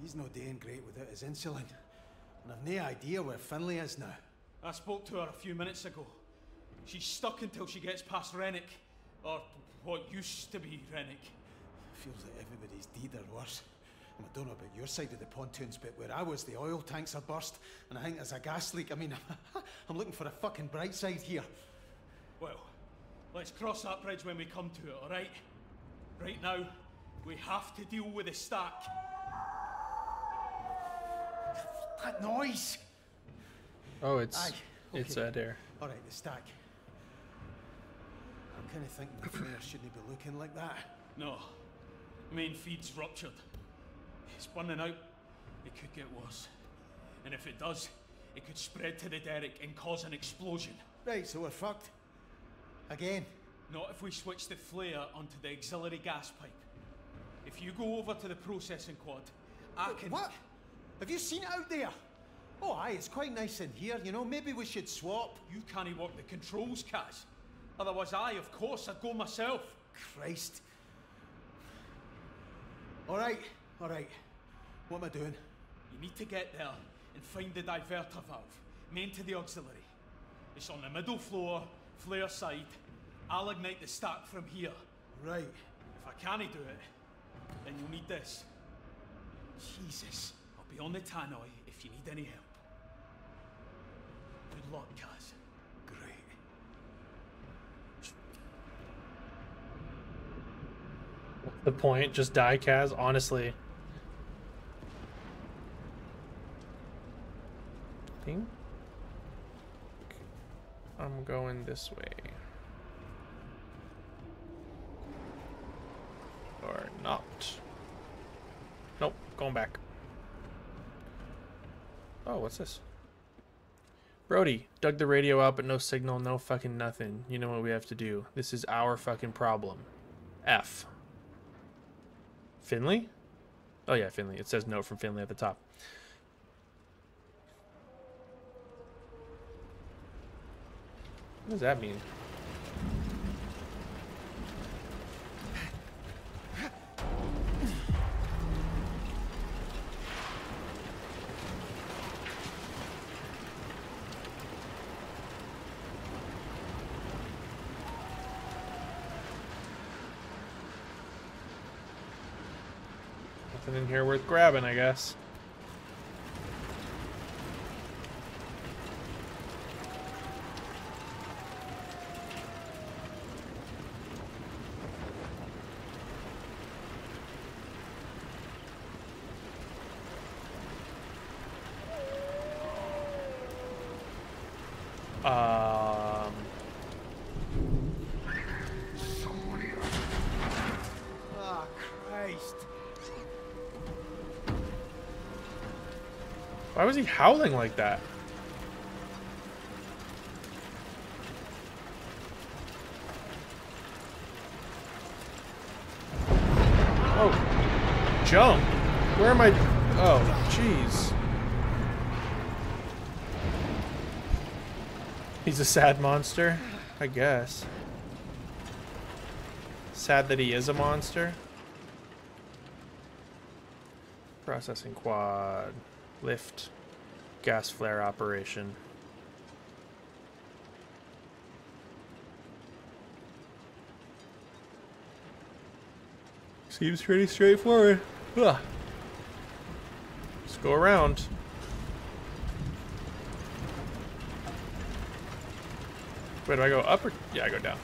He's no doing great without his insulin. And I've no idea where Finlay is now. I spoke to her a few minutes ago. She's stuck until she gets past Rennick. Or what used to be Rennick. Feels like everybody's deed or worse. And I don't know about your side of the pontoons, but where I was, the oil tanks are burst, and I think there's a gas leak. I mean, I'm looking for a fucking bright side here. Well, let's cross that bridge when we come to it, alright? Right now, we have to deal with the stack. That noise! Oh, it's Aye, it's okay. uh, there. All right, the stack. I'm kind of thinking the flare shouldn't be looking like that. No. Main feed's ruptured. It's burning out. It could get worse. And if it does, it could spread to the derrick and cause an explosion. Right, so we're fucked. Again. Not if we switch the flare onto the auxiliary gas pipe. If you go over to the processing quad, I can. What? Have you seen it out there? Oh, aye, it's quite nice in here, you know. Maybe we should swap. You can't work the controls, Caz. Otherwise, I, of course, I'd go myself. Christ. All right, all right. What am I doing? You need to get there and find the diverter valve, main to the auxiliary. It's on the middle floor, flare side. I'll ignite the stack from here. Right. If I can't do it, then you'll need this. Jesus. I'll be on the tannoy if you need any help. Good luck, Caz. Great. What's the point? Just die, Caz? Honestly. Think I'm going this way. Or not. Nope, going back. Oh, what's this? Brodie, dug the radio out, but no signal, no fucking nothing. You know what we have to do. This is our fucking problem. F. Finlay? Oh yeah, Finlay. It says note from Finlay at the top. What does that mean? Nothing in here worth grabbing, I guess. Why was he howling like that? Oh, jump. Where am I? Oh, jeez. He's a sad monster, I guess. Sad that he is a monster. Processing quad. Lift. Gas flare operation. Seems pretty straightforward. Ugh. Let's go around. Where do I go? Up or? Yeah, I go down.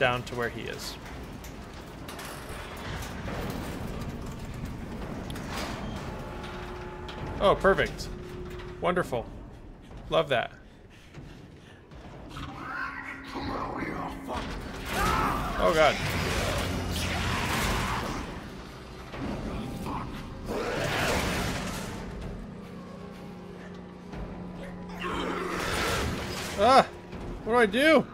Down to where he is. Oh, perfect. Wonderful. Love that. Oh god. Ah! What do I do?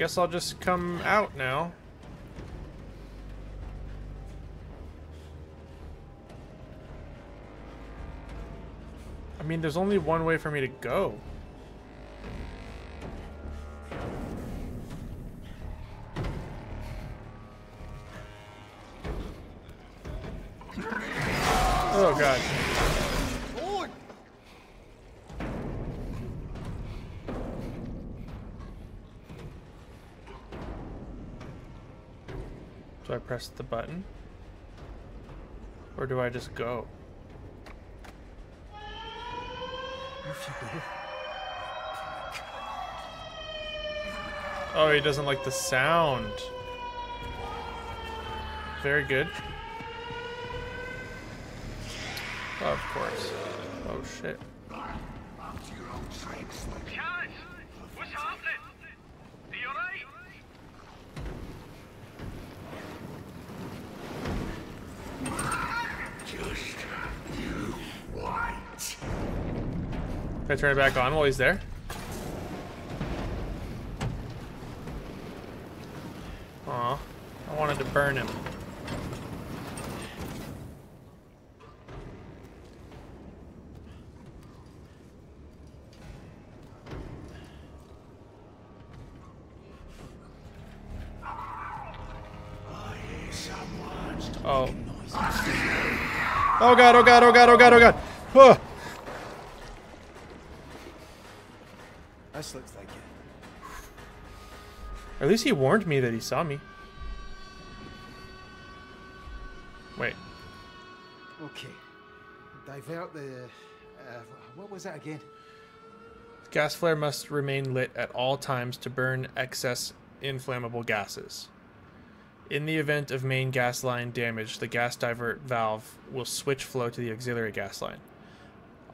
Guess I'll just come out now. I mean, there's only one way for me to go. Press the button? Or do I just go? Oh, he doesn't like the sound. Very good. Of course. Oh shit. After your own tricks, like Caz, what's happening? Are you alright? just you white. Turn it back on while he's there? Aw. I wanted to burn him. Oh. Oh god, oh god, oh god, oh god, oh god. Least he warned me that he saw me. Wait. Okay. Divert the. Uh, what was that again? Gas flare must remain lit at all times to burn excess inflammable gases. In the event of main gas line damage, the gas divert valve will switch flow to the auxiliary gas line.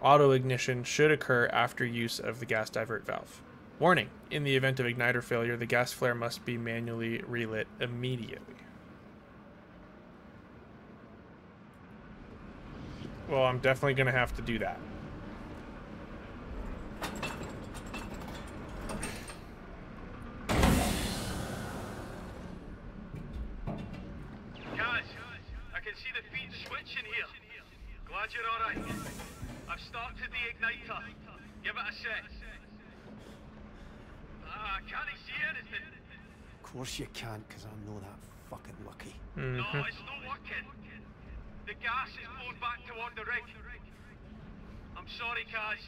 Auto ignition should occur after use of the gas divert valve. Warning: In the event of igniter failure, the gas flare must be manually relit immediately. Well, I'm definitely going to have to do that. Caz, I can see the feed switching here. Glad you're alright. I've started the igniter. Give it a sec. Ah, can't I see anything? Of course you can't, because I'm no that fucking lucky. No, it's not working. The gas is flowing back toward the rig. I'm sorry, Caz.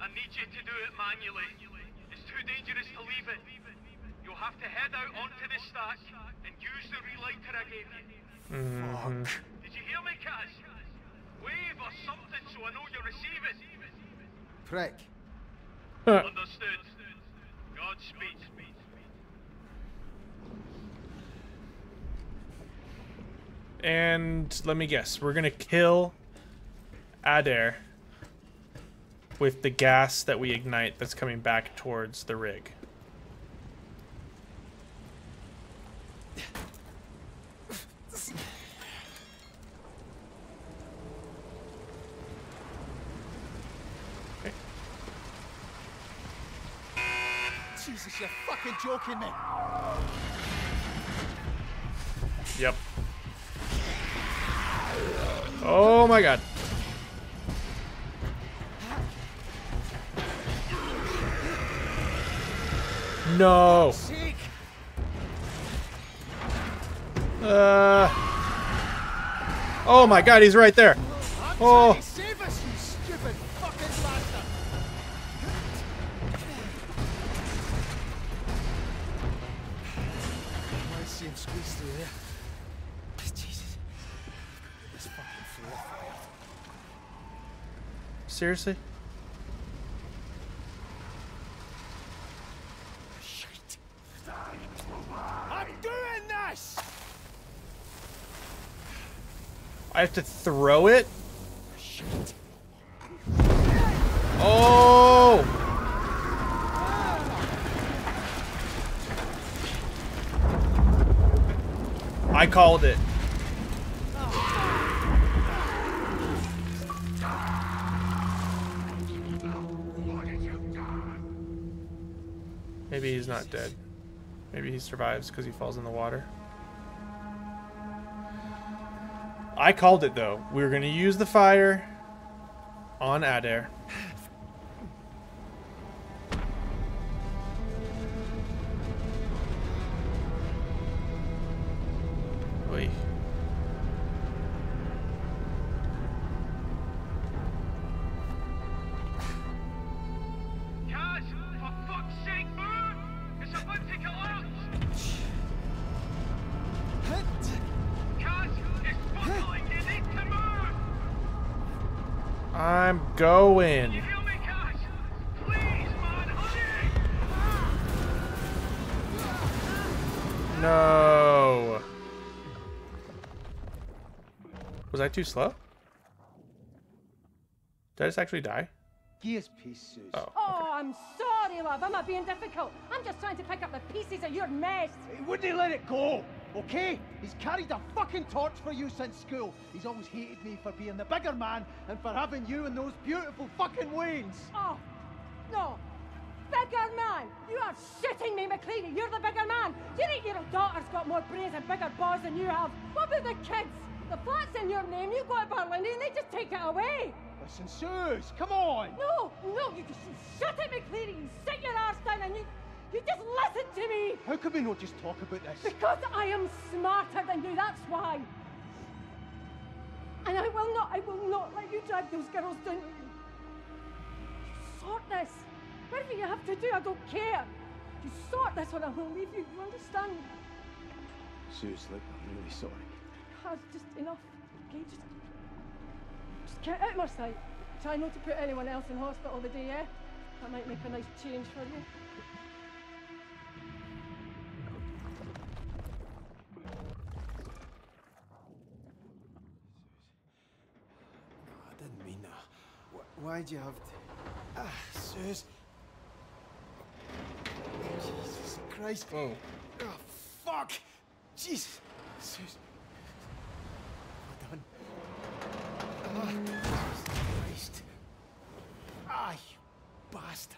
I need you to do it manually. It's too dangerous to leave it. You'll have to head out onto the stack and use the relighter I gave you. Fuck. Did you hear me, Caz? Wave or something so I know you receive it. Prick. Understood. Godspeed. And let me guess, we're gonna kill Addair with the gas that we ignite that's coming back towards the rig. Jesus, you're fucking joking me. Yep. Oh my god. No. Uh. Oh my god, he's right there. Oh. Johnny, save us, you stupid fucking bastard. I see him squeeze through there. Jesus. This fucking flare fire. Seriously? Shit. I'm doing this! I have to throw it? Oh! I called it. Maybe he's not dead. Maybe he survives because he falls in the water. I called it though. We were going to use the fire on Addair. Too slow? Did I just actually die? Give us peace, Suze. Oh. Oh, I'm sorry, love. I'm not being difficult. I'm just trying to pick up the pieces of your mess. He wouldn't he let it go, okay? He's carried a fucking torch for you since school. He's always hated me for being the bigger man and for having you and those beautiful fucking wings. Oh, no. Bigger man! You are shitting me, McLeary. You're the bigger man. Your eight-year-old daughter's got more brains and bigger balls than you have. What about the kids? The flat's in your name. You go to Berlin and they just take it away. Listen, Suze, come on! No, no, you just shut it, McLeary. You sit your arse down and you, you just listen to me. How can we not just talk about this? Because I am smarter than you, that's why. And I will not, I will not let you drag those girls down. You sort this. Whatever you have to do, I don't care. You sort this or I will leave you. You understand? Suze, look, I'm really sorry. That's just enough. Okay, just, just get out of my sight. Try not to put anyone else in hospital the day, yeah? That might make a nice change for you. I didn't mean that. Wh- Why'd you have to? Ah, Suze. Jesus Christ. Whoa. Oh, fuck. Jesus. Suze. Well done. Ah, Jesus Christ. Ah, you bastard.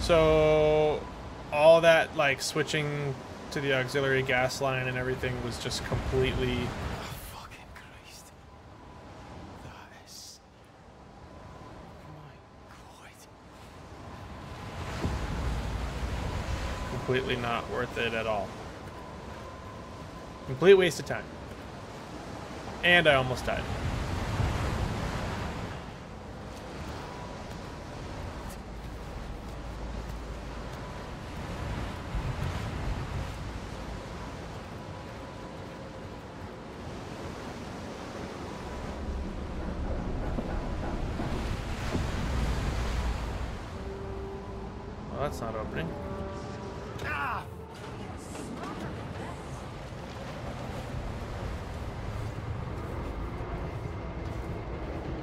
So all that like switching to the auxiliary gas line and everything was just completely Oh, fucking Christ. That is. My God. Completely not worth it at all. Complete waste of time. And I almost died. Well, that's not opening. Ah!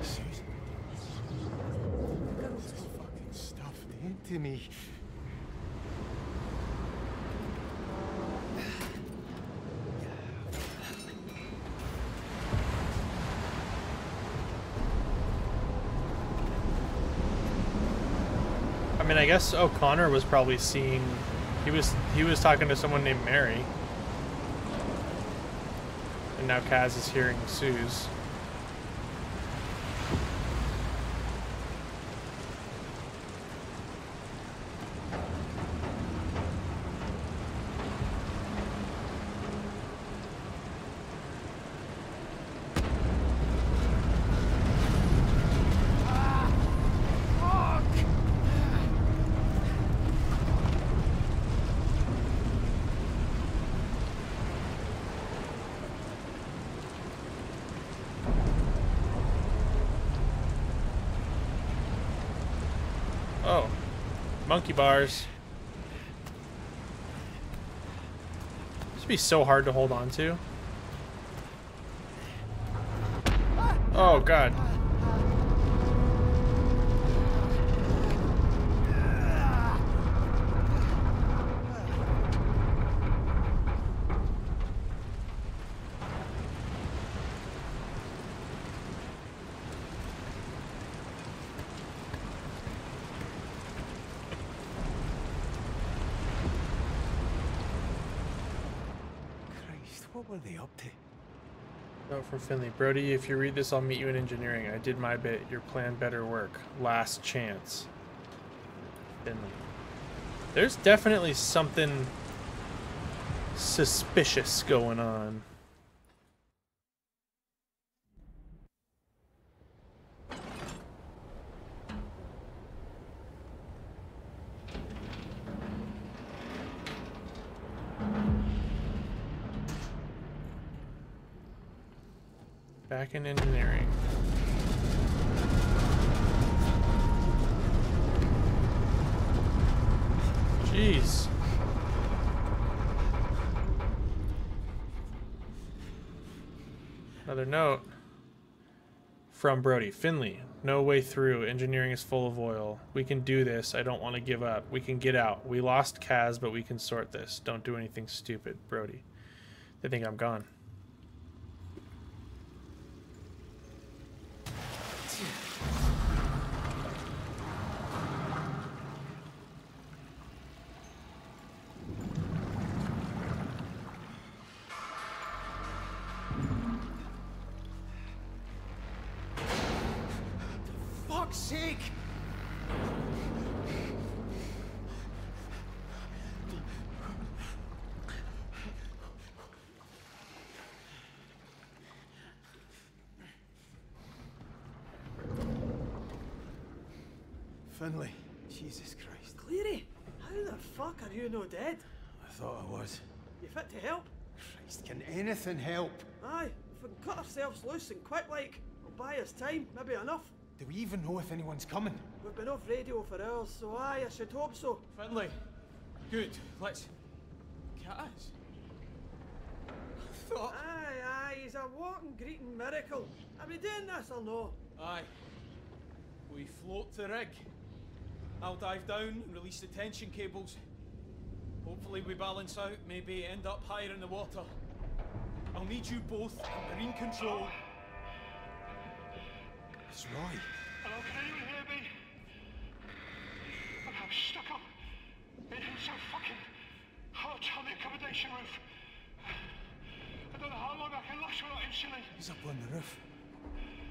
Suze. Girls fucking stuff into me. I guess O'Connor was probably seeing. He was he was talking to someone named Mary, and now Caz is hearing Suze. Oh, monkey bars. This would be so hard to hold on to. Oh god. Christ, what were they up to? Note from Finlay. Brodie, if you read this, I'll meet you in engineering. I did my bit. Your plan better work. Last chance. Finlay. There's definitely something suspicious going on. Back in engineering. Jeez. Another note from Brodie. Finlay, no way through. Engineering is full of oil. We can do this. I don't want to give up. We can get out. We lost Caz, but we can sort this. Don't do anything stupid, Brodie. They think I'm gone. Can anything help? Aye, if we can cut ourselves loose and quick like, we'll buy us time, maybe enough. Do we even know if anyone's coming? We've been off radio for hours, so aye, I should hope so. Finlay. Good. Let's. Caz. I thought. Aye, aye, he's a walking greeting miracle. Are we doing this or no? Aye. We float the rig. I'll dive down and release the tension cables. Hopefully we balance out, maybe end up higher in the water. I'll need you both in marine control. It's Roy. Hello, can anyone hear me? I'm stuck up in so fucking hot on the accommodation roof. I don't know how long I can last without insulin. He's up on the roof.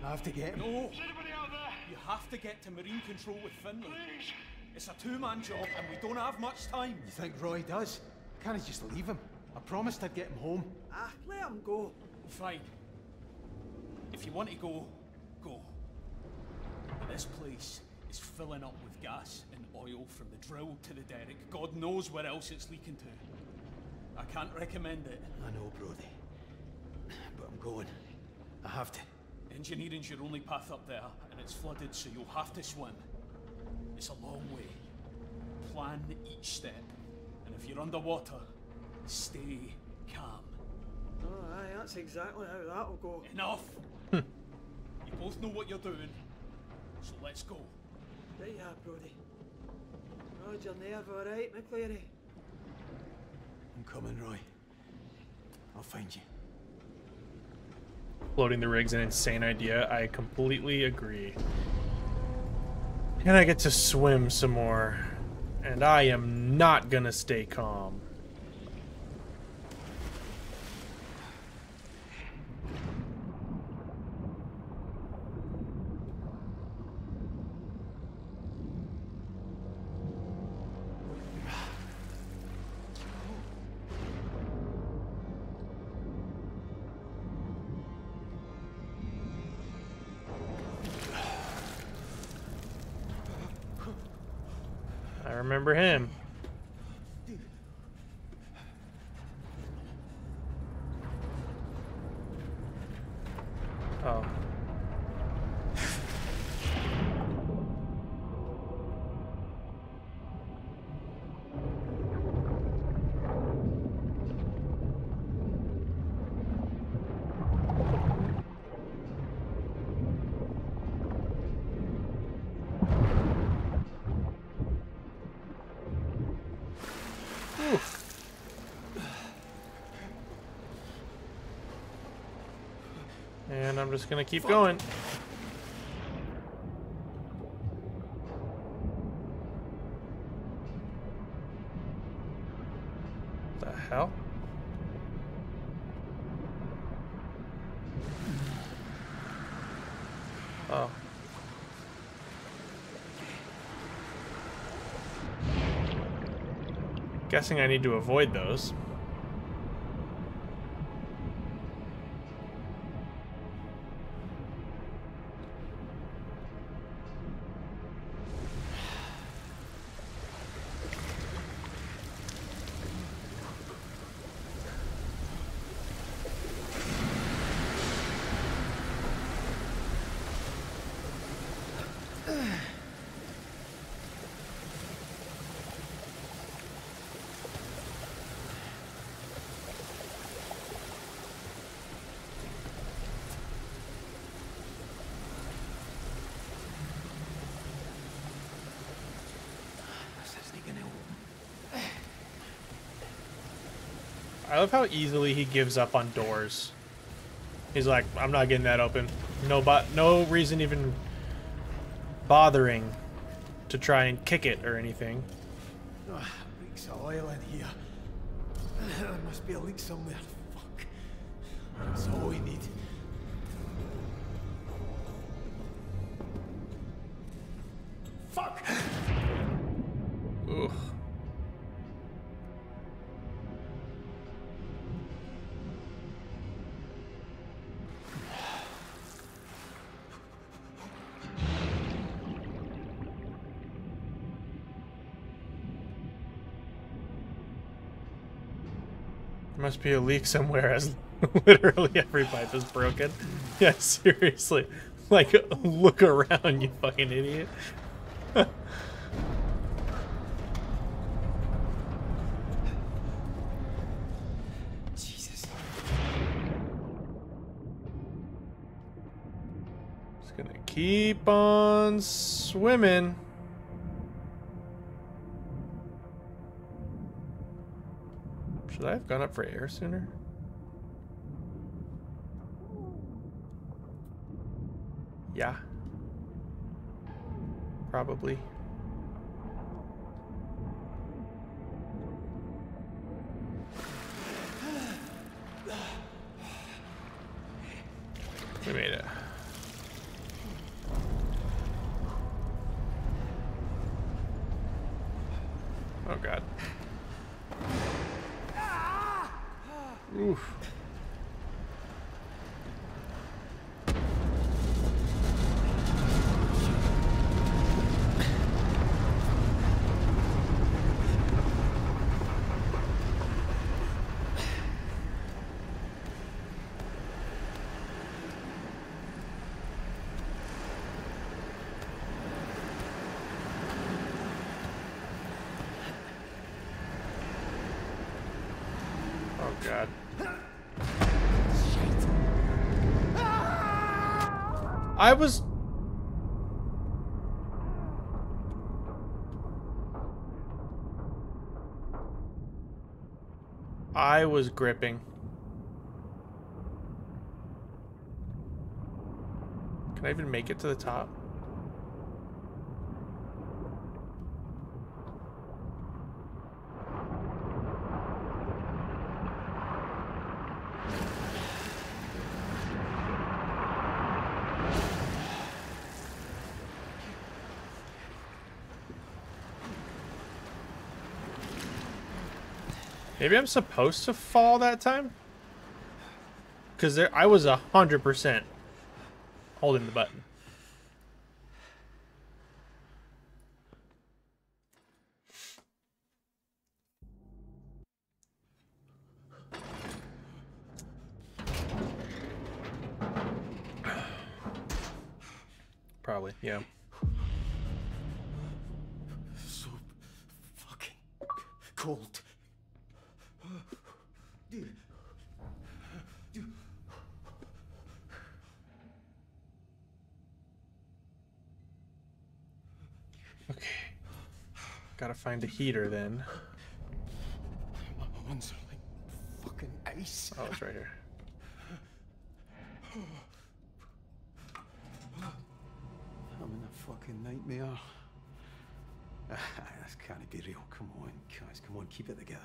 I have to get him. No! Is anybody out there? You have to get to marine control with Finlay. Please. It's a two-man job and we don't have much time. You think Roy does? Can't I just leave him? I promised I'd get him home. Ah, let him go. Fine. If you want to go, go. But this place is filling up with gas and oil from the drill to the derrick. God knows where else it's leaking to. I can't recommend it. I know, Brodie. But I'm going. I have to. Engineering's your only path up there, and it's flooded, so you'll have to swim. It's a long way. Plan each step. And if you're underwater, stay calm. Oh, aye, that's exactly how that'll go. Enough! Hmm. you both know what you're doing, so let's go. There you yeah, Brodie. Roger nerve, alright, McLeary? I'm coming, Roy. I'll find you. Floating the rig's an insane idea. I completely agree. And I get to swim some more. And I am not gonna stay calm. Remember him. Just gonna keep going. The hell? Oh. Guessing I need to avoid those. Love how easily he gives up on doors. He's like, I'm not getting that open. No, but no reason even bothering to try and kick it or anything. Oh, leaks of oil in here. There must be a leak somewhere. Be a leak somewhere as literally every pipe is broken. Yeah, seriously. Like, look around, you fucking idiot. Jesus. Just gonna keep on swimming. Have gone up for air sooner? Yeah. Probably. We made it. Oh god. Oof. Oh god. I was I was gripping. Can I even make it to the top? Maybe I'm supposed to fall that time? Because there, I was a hundred percent holding the button. Find a heater then. My hands are like fucking ice. Oh, it's right here. I'm in a fucking nightmare. Ah, this can't be real. Come on, guys. Come on, keep it together.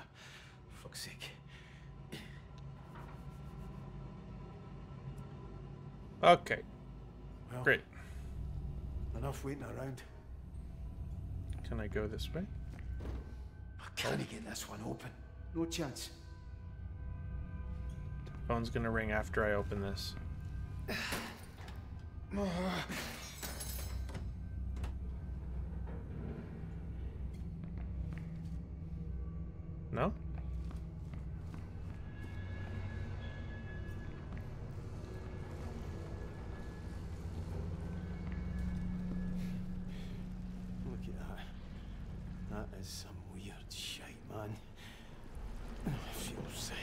For fuck's sake. Okay, Well, great. Enough waiting around. Can I go this way? I can't get this one open. No chance. Phone's gonna ring after I open this. Oh, No? Look at that. That is some weird shite, man. I feel sick.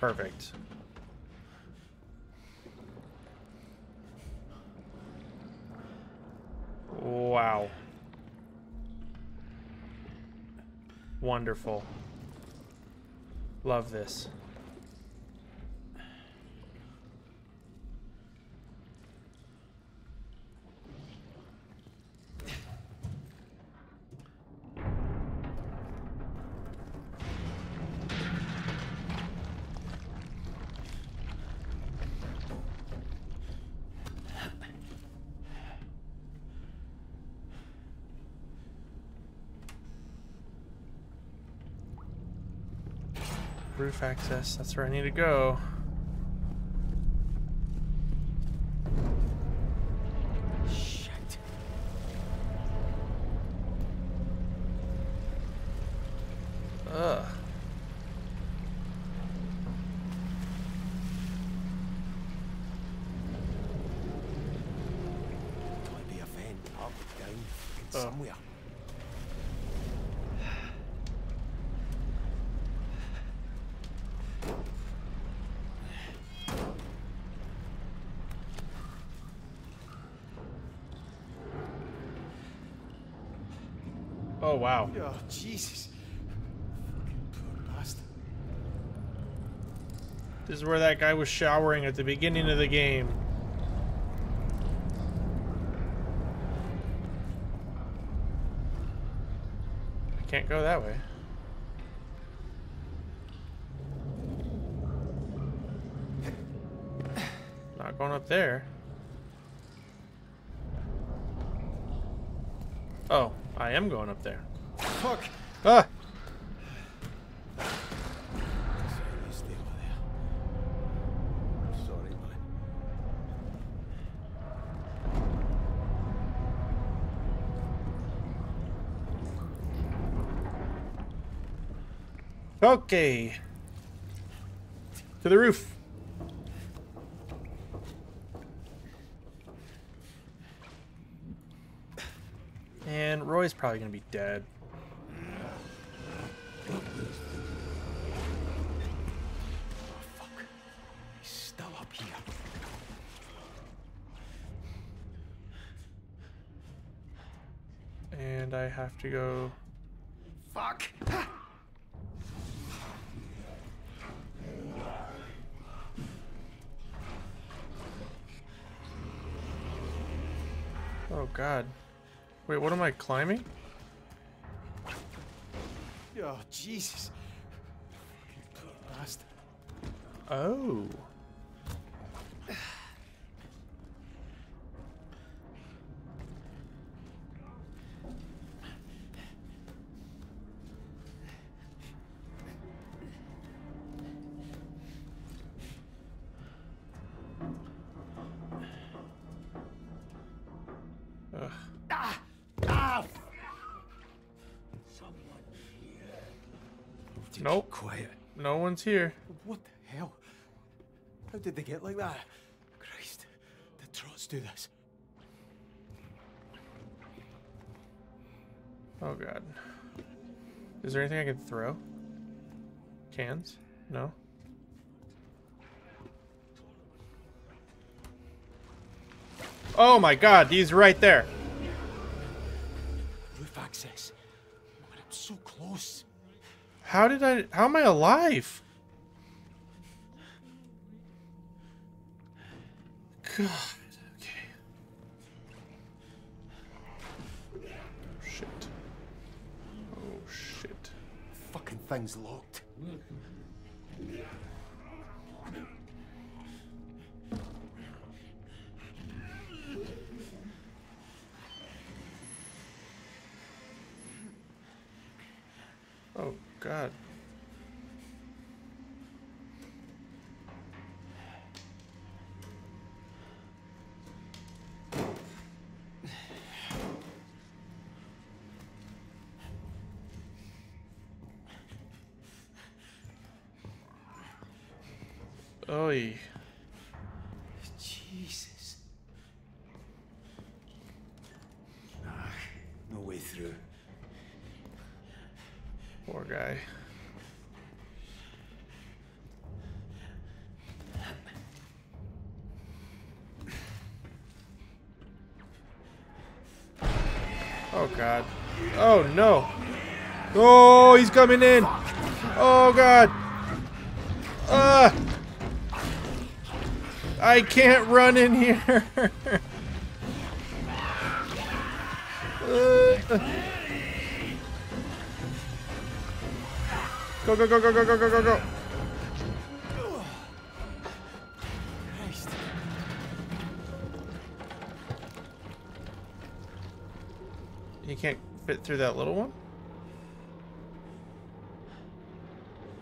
Perfect. Wonderful. Love this. Roof access, that's where I need to go. Shit. Ugh. Gotta be a vent up, down, fucking Oh. somewhere. Oh wow. Oh, Jesus. Fucking poor bastard. This is where that guy was showering at the beginning of the game. I can't go that way. Not going up there. Oh, I am going up there. Fuck! Ah! Okay. To the roof. And Roy's probably gonna be dead. Have to go. Fuck! Oh god. Wait, what am I climbing? Oh, Jesus. Oh. Nope. Quiet. No one's here. What the hell? How did they get like that? Christ. Did Trots do this? Oh god. Is there anything I can throw? Cans? No? Oh my god, he's right there. Roof access. Man, I'm so close. How did I how am I alive? God. Okay. Shit. Oh shit. Fucking thing's locked. Oh god. Oi. Jesus. Ah, no way through. Poor guy. Oh god. Oh no. Oh, he's coming in. Oh god. Uh, I can't run in here. Uh, go go go go go go go go go. Through that little one?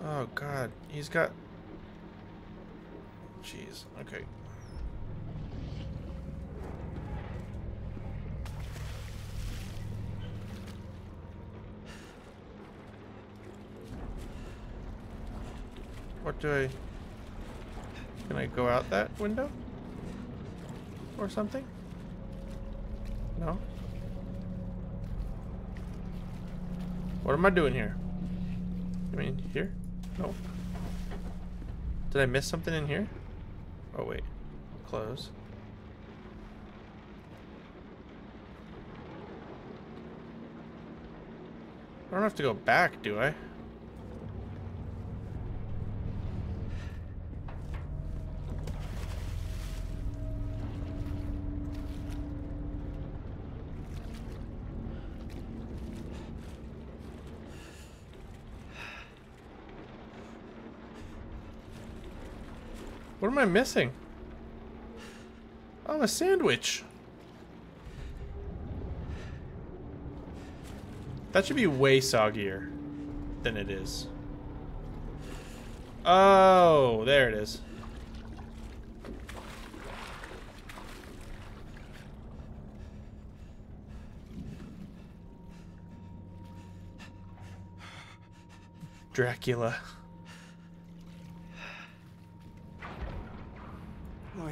Oh god, he's got Jeez, okay. What do I Can I go out that window? Or something? No? What am I doing here? I mean, here? No. Did I miss something in here? Oh, wait. Close. I don't have to go back, do I? What am I missing? I'm a sandwich. That should be way soggier than it is. Oh, there it is. Dracula.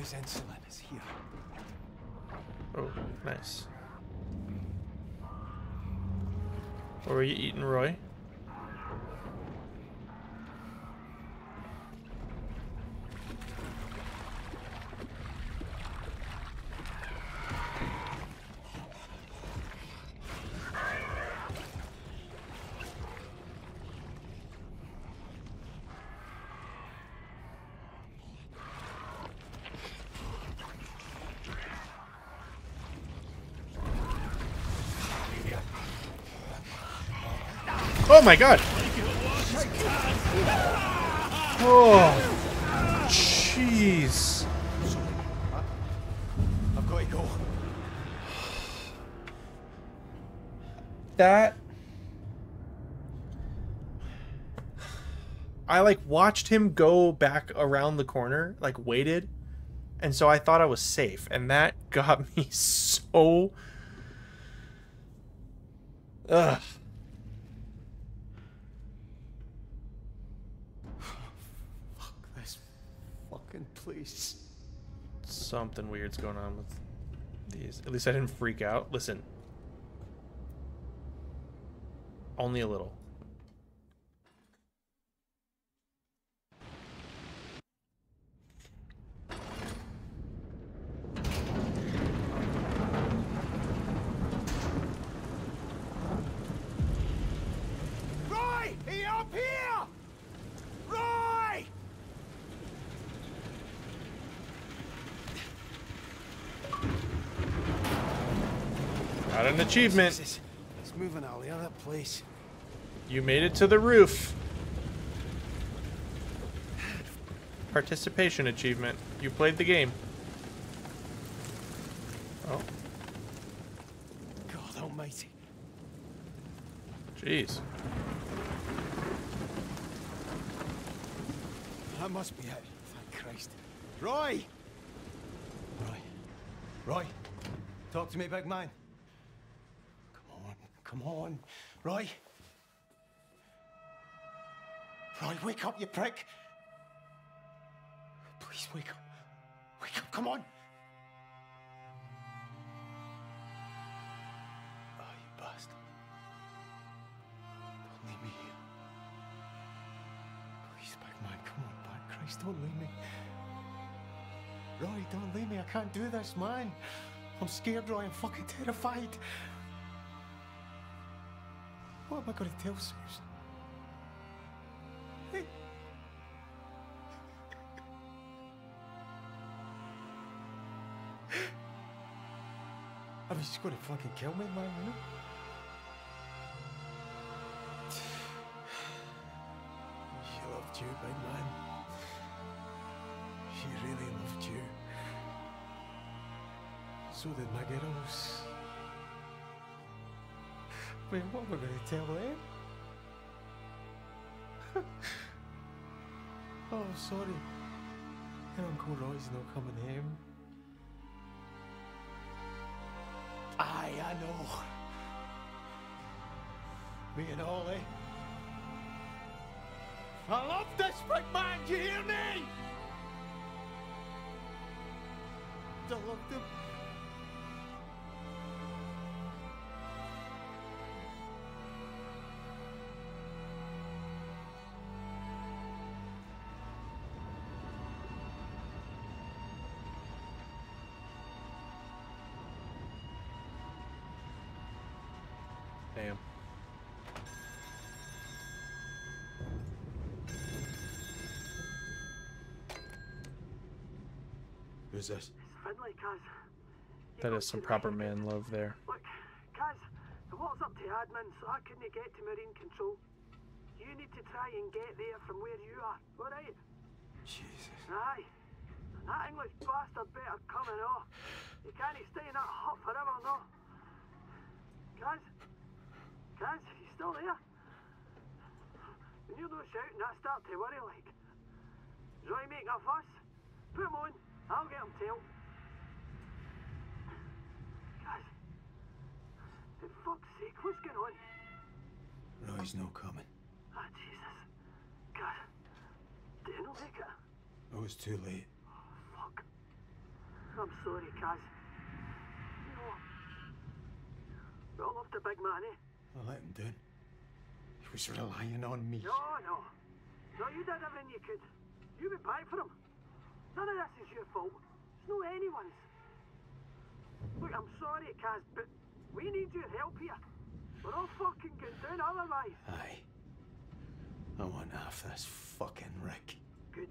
Roy's insulin is here. Oh, nice. What were you eating, Roy? My god! Oh, jeez. I've got go. That I like watched him go back around the corner, like waited, and so I thought I was safe, and that got me so. Ugh. Fuck this place. Something weird's going on with these. At least I didn't freak out. Listen. Only a little. Roy! Are you up here? Roy! Got an achievement. Jesus. It's moving all the other place. You made it to the roof. Participation achievement. You played the game. Oh, God almighty. jeez. That must be it. Thank Christ. Roy! Roy. Roy. Talk to me, big man. Come on. Roy. Roy, wake up, you prick. Please wake up. Wake up, come on. Oh, you bastard. Don't leave me here. Please, big man, come on back. Christ, don't leave me. Roy, don't leave me. I can't do this, man. I'm scared, Roy. I'm fucking terrified. What am I going to tell Susan? I mean, she's going to fucking kill me, man, you know? Mean, what going to tell them? oh, sorry. Your Uncle Roy's not coming home. Aye, I know. Me and Ollie. I love this big man, do you hear me? I loved him. Damn. Who's this? Finlay, Caz. That is some proper man love there. Look, Caz, the water's up to admin, so I couldn't get to Marine Control. You need to try and get there from where you are, alright? Jesus. Aye. And that English bastard better come and off. You can't stay in that hut forever, no. Caz? Caz, you still there? When you're not shouting, I start to worry like. Is Roy making a fuss? Put him on. I'll get him tailed. Caz? For fuck's sake, what's going on? Roy's no coming. Ah, Jesus. Caz. Did not make it? I was too late. Fuck. I'm sorry, Caz. No. We all love the big man, eh? I let him down. He was relying on me. No, no. No, you did everything you could. You went back for him. None of this is your fault. It's no anyone's. Look, I'm sorry, Caz, but we need your help here. We're all fucking going down otherwise. Aye. I want half this fucking rig. Good.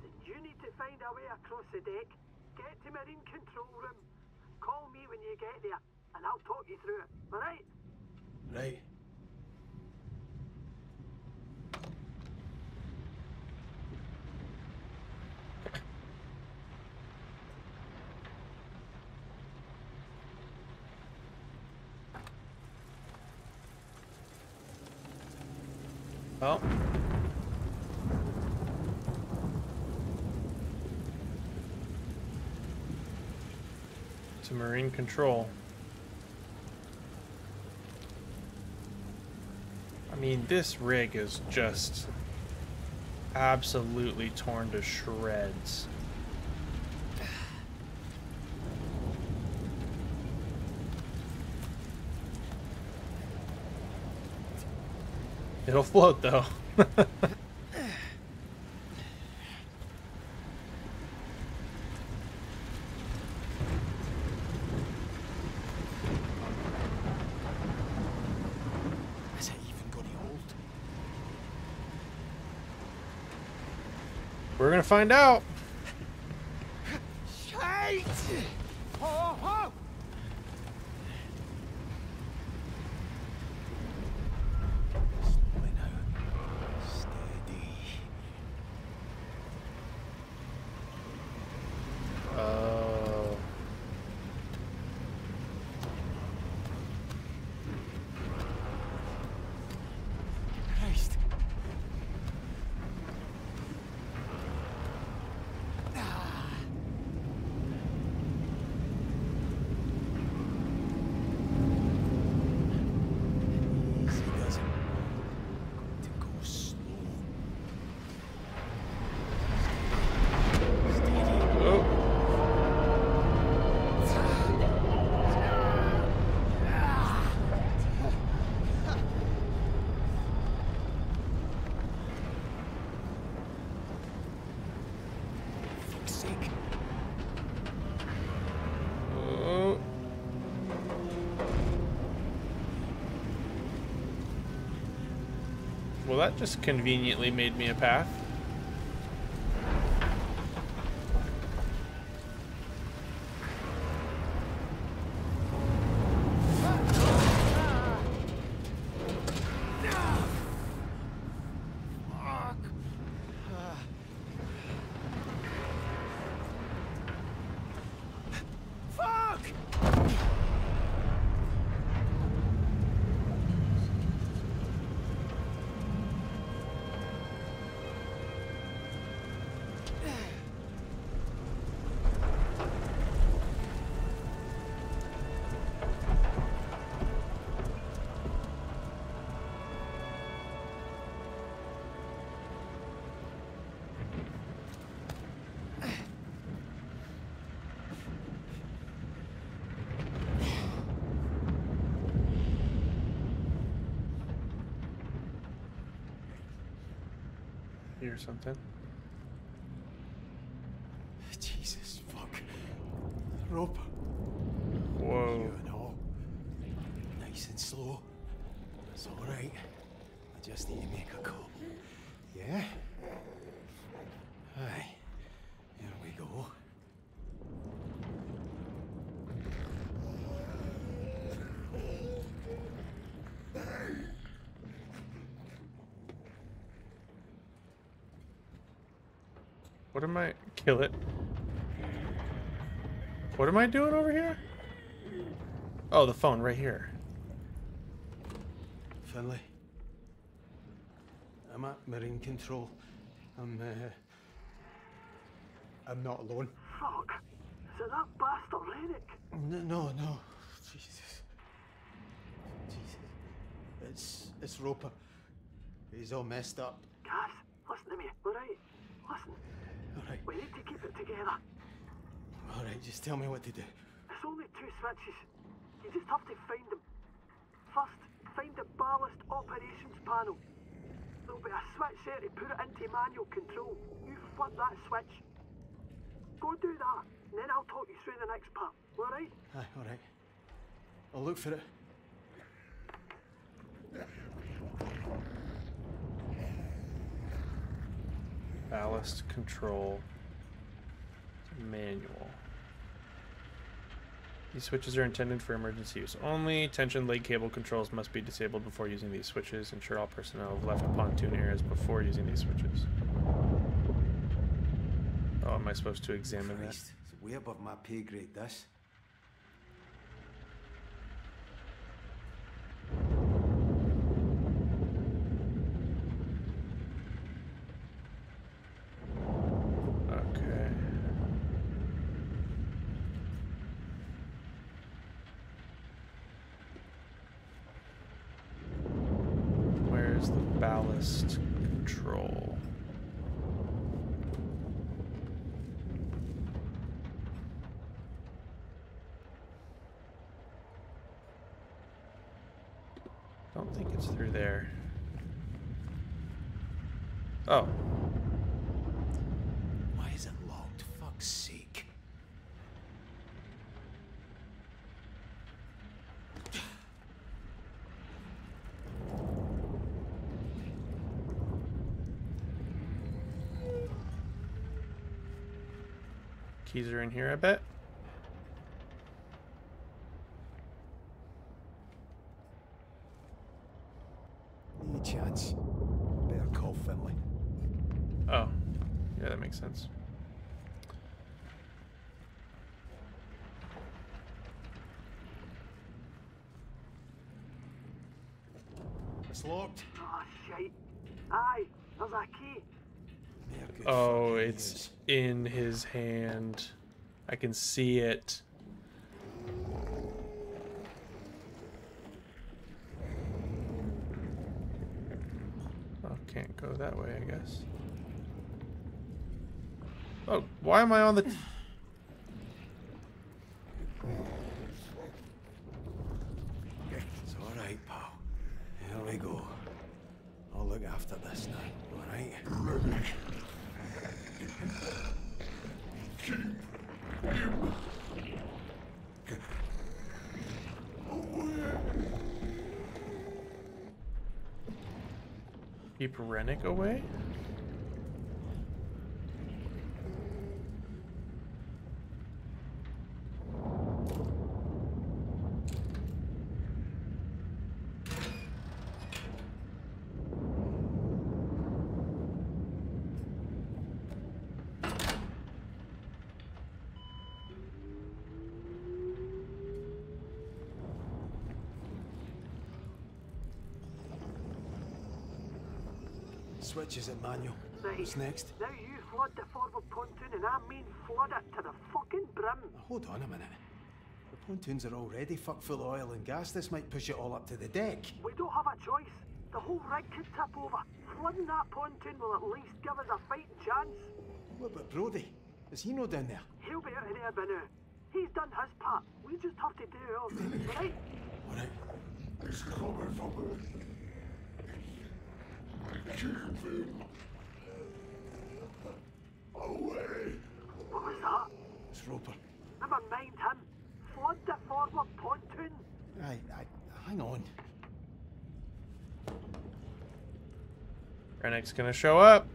Then you need to find a way across the deck, get to Marine Control Room, call me when you get there, and I'll talk you through it. Alright? Right. Oh. To Marine Control. Mean, this rig is just absolutely torn to shreds. It'll float though. Is it even going to hold? We're gonna find out. Shite! Oh, oh! Slowly now. Steady. Oh. Christ. Well, that just conveniently made me a path. Hear something. Jesus, fuck. Rope. Whoa. You know. Nice and slow. It's alright. I just need to make a call. Yeah? Aye. Here we go. What am I... Kill it. What am I doing over here? Oh, the phone right here. Finlay. I'm at Marine Control. I'm, uh... I'm not alone. Fuck. Is it that bastard Rennick? No, no, no. Jesus. Jesus. It's, it's Roper. He's all messed up. Guys, listen to me, alright? Listen, Alright, we need to keep it together. alright, just tell me what to do. It's only two switches. You just have to find them. First, find the ballast operations panel. There'll be a switch there to put it into manual control. You flip that switch. Go do that, and then I'll talk you through the next part. Alright? Aye, alright. I'll look for it. Ballast control manual. These switches are intended for emergency use only. Tension leg cable controls must be disabled before using these switches. Ensure all personnel have left pontoon areas before using these switches. Oh, am I supposed to examine that? Christ, it's way above my pay grade, this. Okay. Where's the ballast control? Don't think it's through there. Oh, Why is it locked? Fuck's sake. Keys are in here, I bet. Any chance? Better call Finlay. Oh, yeah, that makes sense. It's locked. Oh, shite. Aye, there's a key. Mere good Oh, fucking it's news. In his hand. I can see it. Oh, can't go that way, I guess. Oh, why am I on the... t- It's alright, pal. Here we go. I'll look after this now, alright? Rennick away? Switches it manual. Right. What's next? Now you flood the forward pontoon and I mean flood it to the fucking brim. Hold on a minute. The pontoons are already fuck full of oil and gas. This might push it all up to the deck. We don't have a choice. The whole rig could tip over. Flooding that pontoon will at least give us a fighting chance. What about Brodie? Is he no down there? He'll be out of there by now. He's done his part. We just have to do ours, right? All right. It's coming from me. Keep him away. What was that? It's Roper. Never mind him. Flood the forward pontoon. Aye, aye. Hang on. Rennick's gonna show up.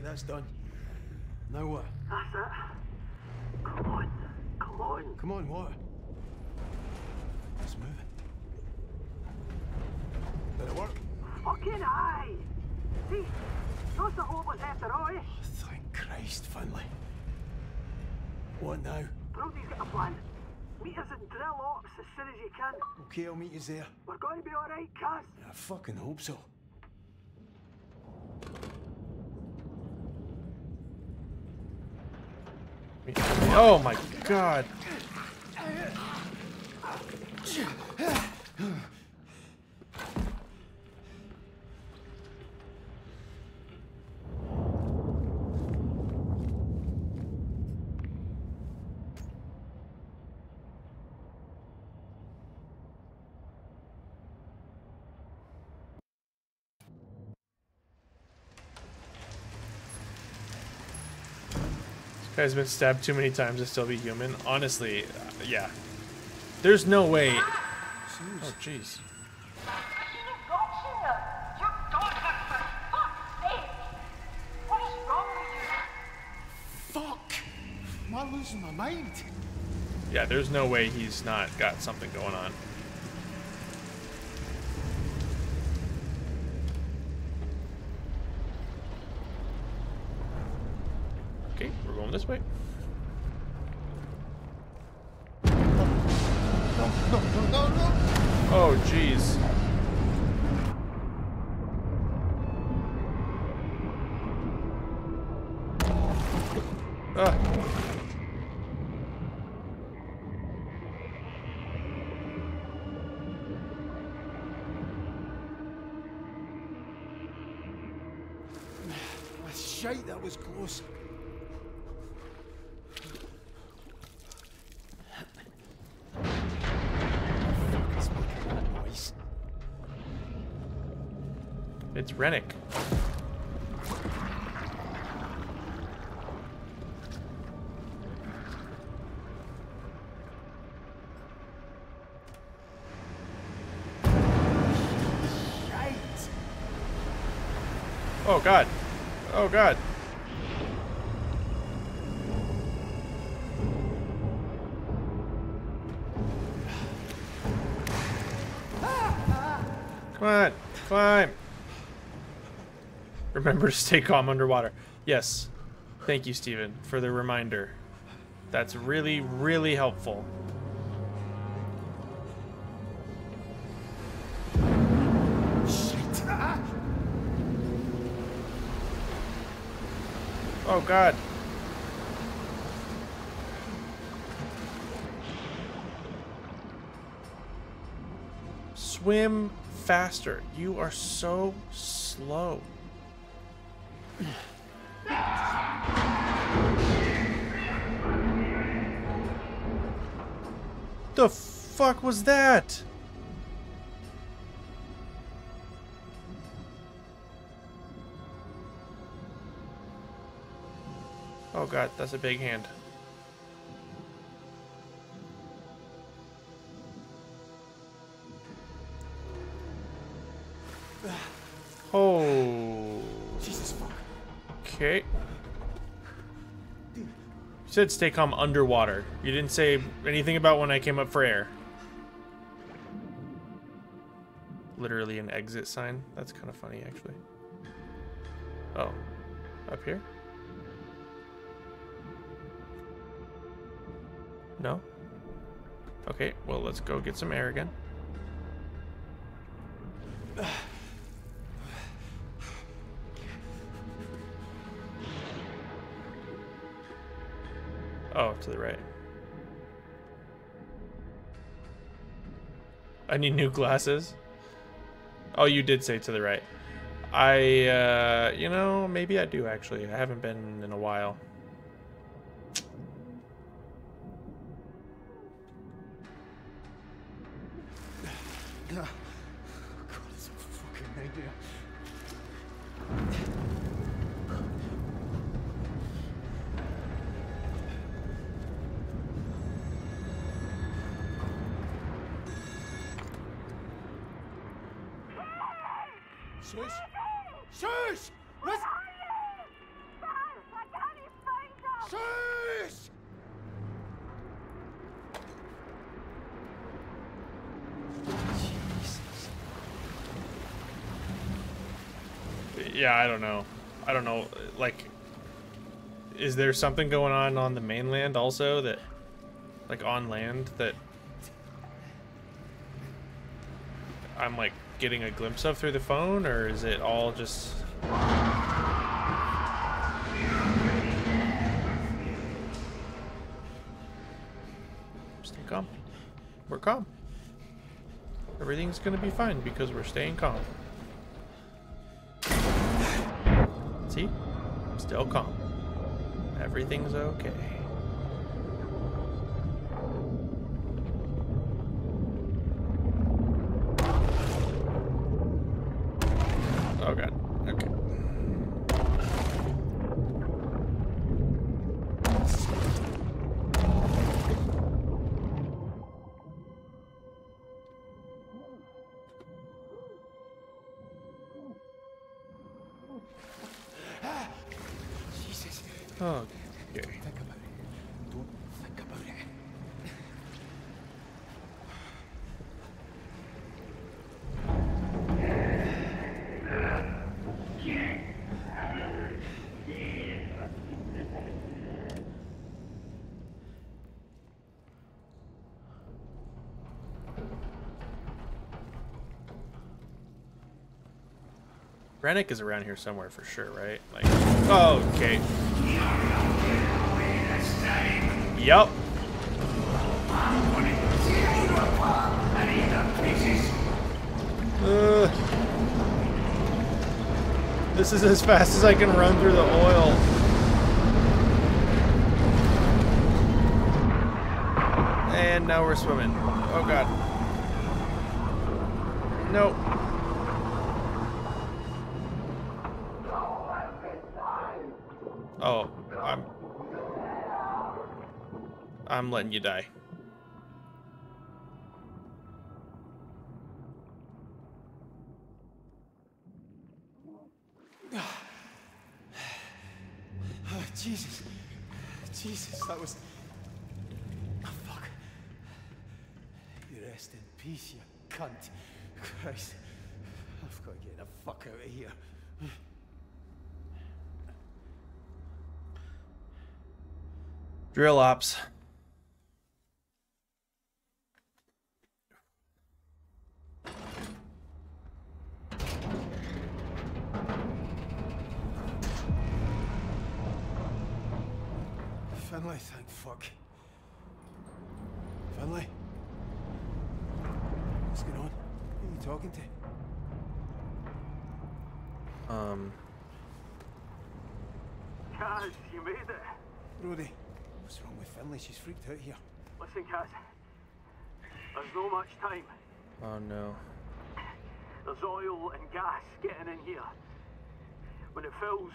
That's done. Now what? That's it. Come on. Come on. Come on, what? It's moving. Did it work? Fucking aye. See, that's the whole was after all, eh? Thank Christ, Finlay. What now? Brodie's got a plan. Meet us in drill ops as soon as you can. Okay, I'll meet you there. We're going to be alright, Caz. I fucking hope so. Oh my god. Guy's been stabbed too many times to still be human. Honestly, uh, yeah. There's no way. Oh, jeez. Fuck! Am I losing my mind? Yeah, there's no way he's not got something going on. Okay, we're going this way. No, no, no, no, no! Oh, jeez. Ah. Ah, Shite, that was close. Fuck is making that noise? It's Rennick. Shite! Oh god. Oh god. Come on, climb. Remember to stay calm underwater. Yes. Thank you, Steven, for the reminder. That's really, really helpful. God. Swim faster. You are so slow. The fuck was that? God, that's a big hand. Oh. Jesus fuck. Okay. You said stay calm underwater. You didn't say anything about when I came up for air. Literally an exit sign. That's kind of funny, actually. Oh. Up here? No? Okay, well, let's go get some air again. Oh, to the right. I need new glasses. Oh, you did say to the right. I, uh, you know, maybe I do actually. I haven't been in a while. Shush! Shush! Listen! Shush! Jesus. Yeah, I don't know. I don't know. Like, is there something going on on the mainland also that, like, on land that I'm like getting a glimpse of through the phone, or is it all just? Stay calm. We're calm. Everything's gonna be fine because we're staying calm. See? I'm still calm. Everything's okay. Rennick is around here somewhere for sure, right? Like, oh, okay. Yup. Uh, this is as fast as I can run through the oil. And now we're swimming. Oh god. Nope. I'm letting you die. Oh, Jesus. Jesus, that was. Oh, fuck. You rest in peace, you cunt. Christ. I've got to get the fuck out of here. Drill ops. Finlay, thank fuck. Finlay? What's going on? Who are you talking to? Um. Caz, you made it. Brodie, what's wrong with Finlay? She's freaked out here. Listen, Caz. There's no much time. Oh no. There's oil and gas getting in here. When it fills,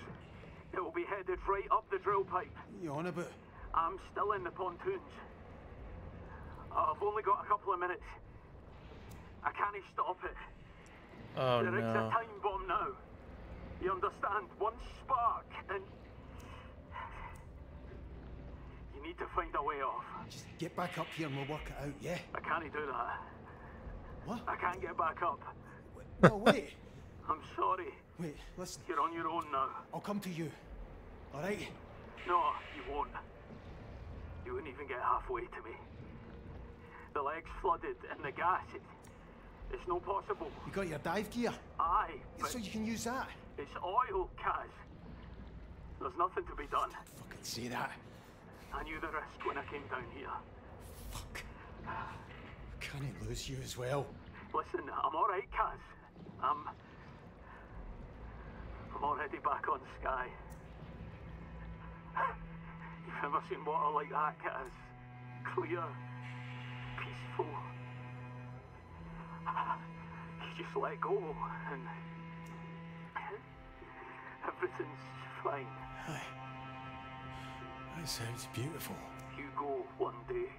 it will be headed right up the drill pipe. You on about? I'm still in the pontoons. Oh, I've only got a couple of minutes. I can't stop it. Oh the rig's no. a time bomb now. You understand? One spark and... You need to find a way off. Just get back up here and we'll work it out, yeah? I can't do that. What? I can't get back up. No, wait. I'm sorry. Wait, listen. You're on your own now. I'll come to you. All right? No, you won't. You wouldn't even get halfway to me. The leg's flooded and the gas, it, it's no possible. You got your dive gear? Aye, So you can use that. it's oil, Caz. There's nothing to be done. I Fucking see that. I knew the risk when I came down here. Fuck. Can I lose you as well? Listen, I'm alright, Caz. I'm... I'm already back on Skye. Never seen water like that, Caz. Clear. Peaceful. You just let go and... Everything's fine. Aye. That sounds beautiful. You go one day.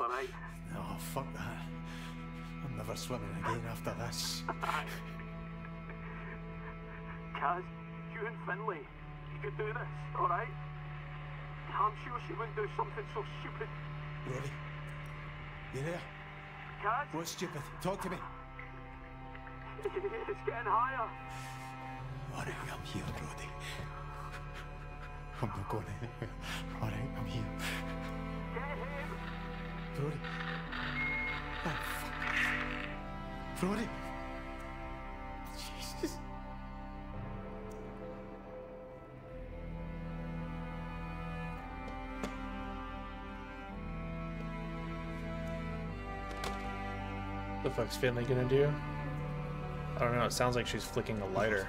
Alright? No, fuck that. I'm never swimming again after this. Caz, you and Finlay, you could do this, alright? I'm sure she wouldn't do something so stupid. Brodie, you there? Caz, What's stupid? Talk to me. it's getting higher. All right, I'm here, Brodie. I'm not going anywhere. All right, I'm here. Get him! Brodie. Oh, fuck. Brodie. Fuck's Finlay gonna do? I don't know. It sounds like she's flicking a lighter.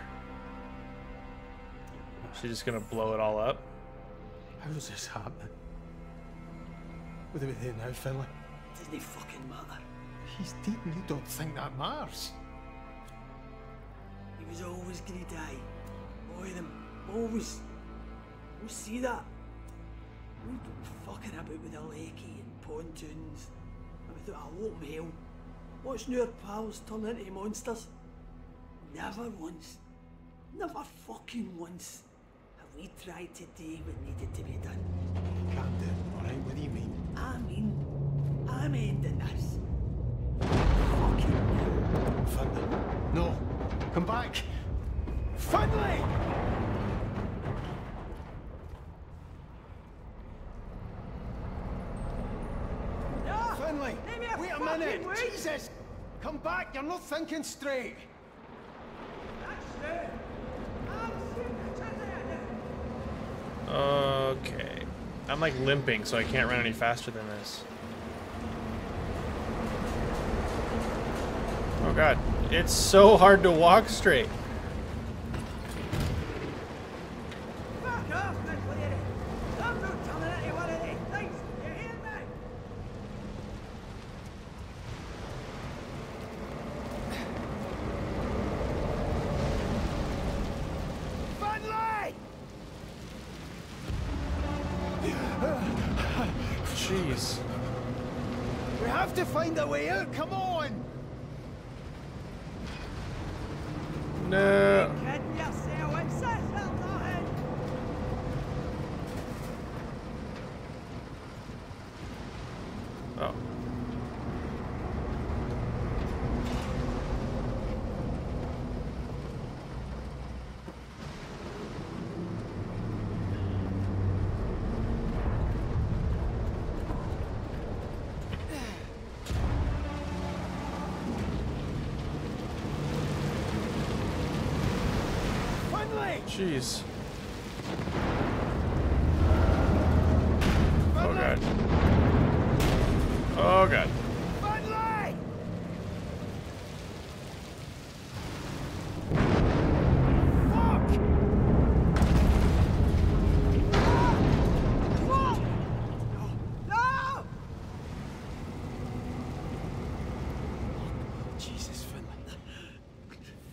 She's just gonna blow it all up. How's this happening? What are we doing now, Finlay. Doesn't fucking matter. He's dead and you don't think that matters. He was always gonna die. All of them. Always. We see that. We've been fucking about with the lakey and pontoons. And without I hope in hell. Watching our pals turn into monsters. Never once. Never fucking once. Have we tried to do what needed to be done. Calm down, all right? What do you mean? I mean, I'm ending this. Fucking Finlay. No. Come back. Finlay! Yeah, Finlay! leave me a Wait a fucking minute! wait. Jesus! Come back! You're not thinking straight! Okay. I'm like limping, so I can't run any faster than this. Oh god. It's so hard to walk straight. Fuck off, McLeary. I'm not turning into one of these things. You hear me? Finlay! Jeez. We have to find a way out, come on! No. Kidding yourself. It's this or nothing. Oh. Finlay! Jeez. Oh god. Oh god. Finlay!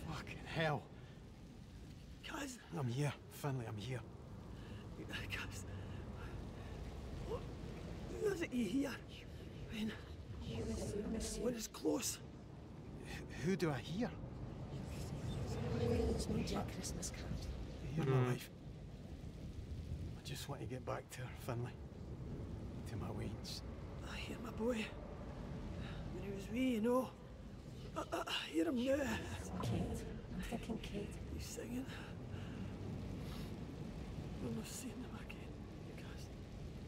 Fuck! hell? Caz, I'm here, Finlay, I'm here. Caz. What is it you hear? When, when it's close. Who do I hear? Christmas card. Hear my hmm. wife. I just want to get back to her, Finlay. To my weeds. I hear my boy. When he was wee, you know. I, I, I hear him now. Kate. I'm thinking Kate. He's singing. We'll not see him again. Caz,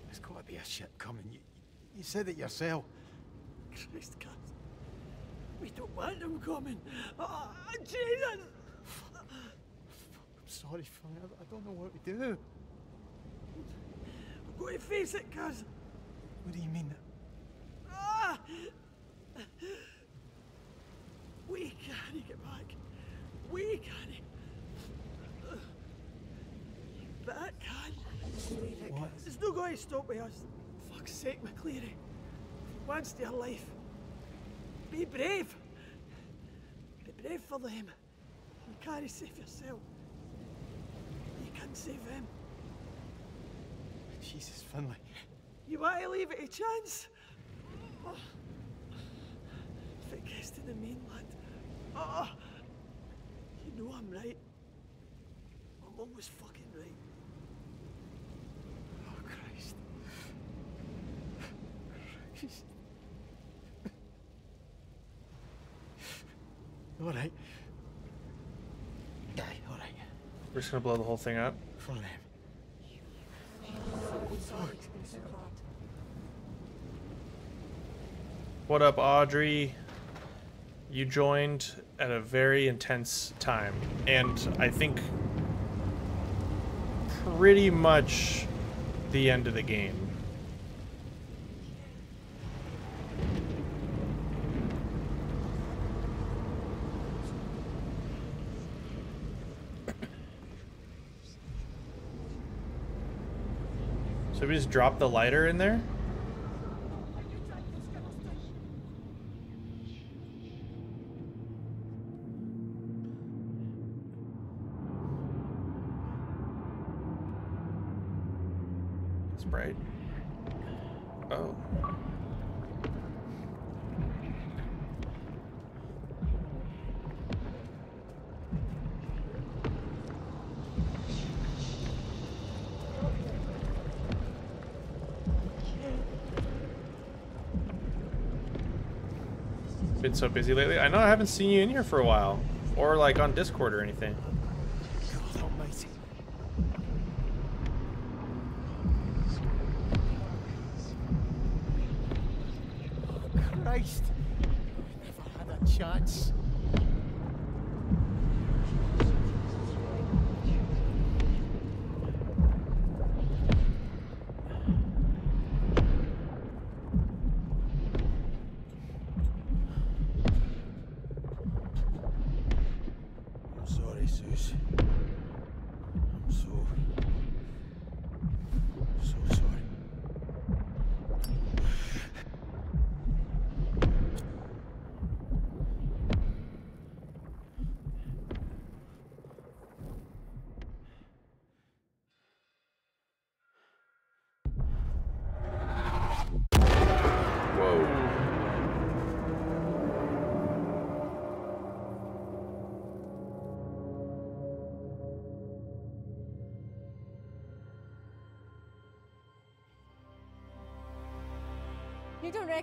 There's got to be a ship coming. You, you said it yourself. Christ, Caz. We don't want them coming. Oh, Jesus! I'm sorry, Finlay. I, don't know what to do. We've got to face it, Caz. What do you mean? Ah! We can't get back. We can't. But I can. What? It's no going to stop with us. Fuck's sake, McLeary. For once in your life. Be brave. Be brave for them. You can't save yourself. You can't save them. Jesus, Finlay. You want to leave it a chance? Oh. If it gets to the mainland, oh, you know I'm right. I'm always fucking right. Oh, Christ. Christ. All right. Aye, all right. We're just gonna blow the whole thing up. For them. What up, Audrey? You joined at a very intense time, and I think pretty much the end of the game. So we just drop the lighter in there? It's bright. Oh. Been so busy lately. I know I haven't seen you in here for a while. Or like on Discord or anything.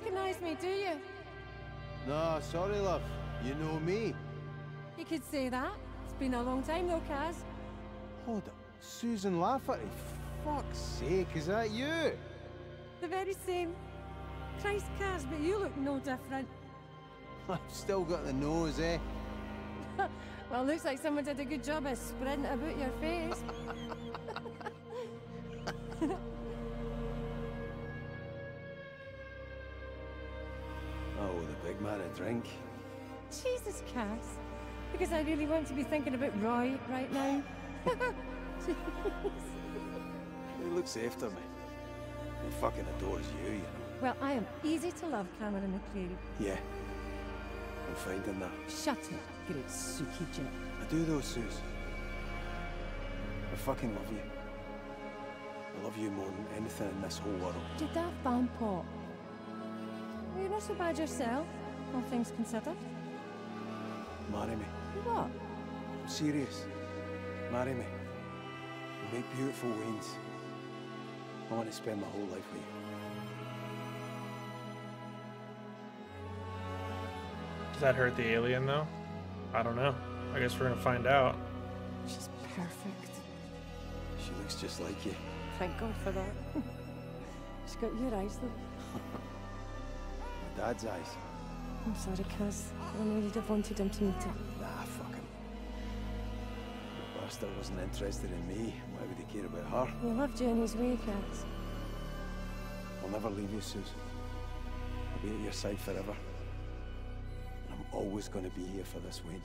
Recognize me, do you? No, sorry, love. You know me. You could say that. It's been a long time though, Caz. Hold up. Susan Lafferty. Fuck's sake, is that you? The very same. Christ, Caz, but you look no different. I've still got the nose, eh? Well, looks like someone did a good job of spreading it about your face. I really want to be thinking about Roy right now. He looks after me. He fucking adores you, you know. well, I am easy to love, Cameron McLeary. Yeah. I'm finding that. Shut it, great Suki Jet. I do though, Suze. I fucking love you. I love you more than anything in this whole world. Did that bomb pop? Well, you're not so bad yourself, all things considered. Marry me. What? I'm serious. Marry me. We make beautiful wings. I want to spend my whole life with you. Does that hurt the alien though? I don't know. I guess we're gonna find out. She's perfect. She looks just like you. Thank God for that. She's got your eyes, though. My dad's eyes. I'm sorry, Caz. I know you'd have wanted him to meet her. Nah, fuck him. The bastard wasn't interested in me. Why would he care about her? He loved you in his way, I'll never leave you, Suze. I'll be at your side forever. And I'm always going to be here for this Wayne.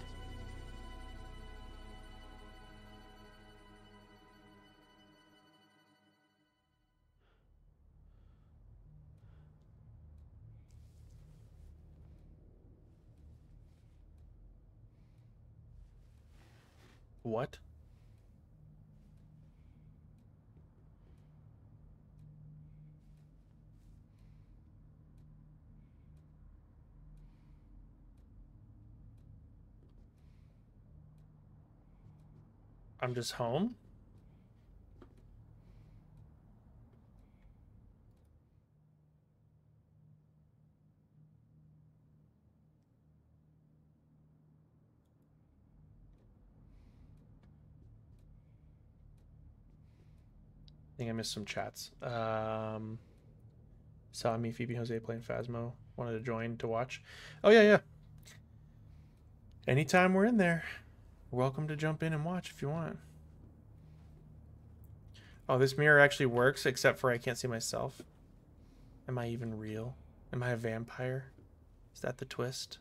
What? I'm just home? I think I missed some chats. Um, saw me, Phoebe, Jose playing Phasmo. Wanted to join to watch. Oh yeah, yeah. Anytime we're in there, welcome to jump in and watch if you want. Oh, this mirror actually works, except for I can't see myself. Am I even real? Am I a vampire? Is that the twist?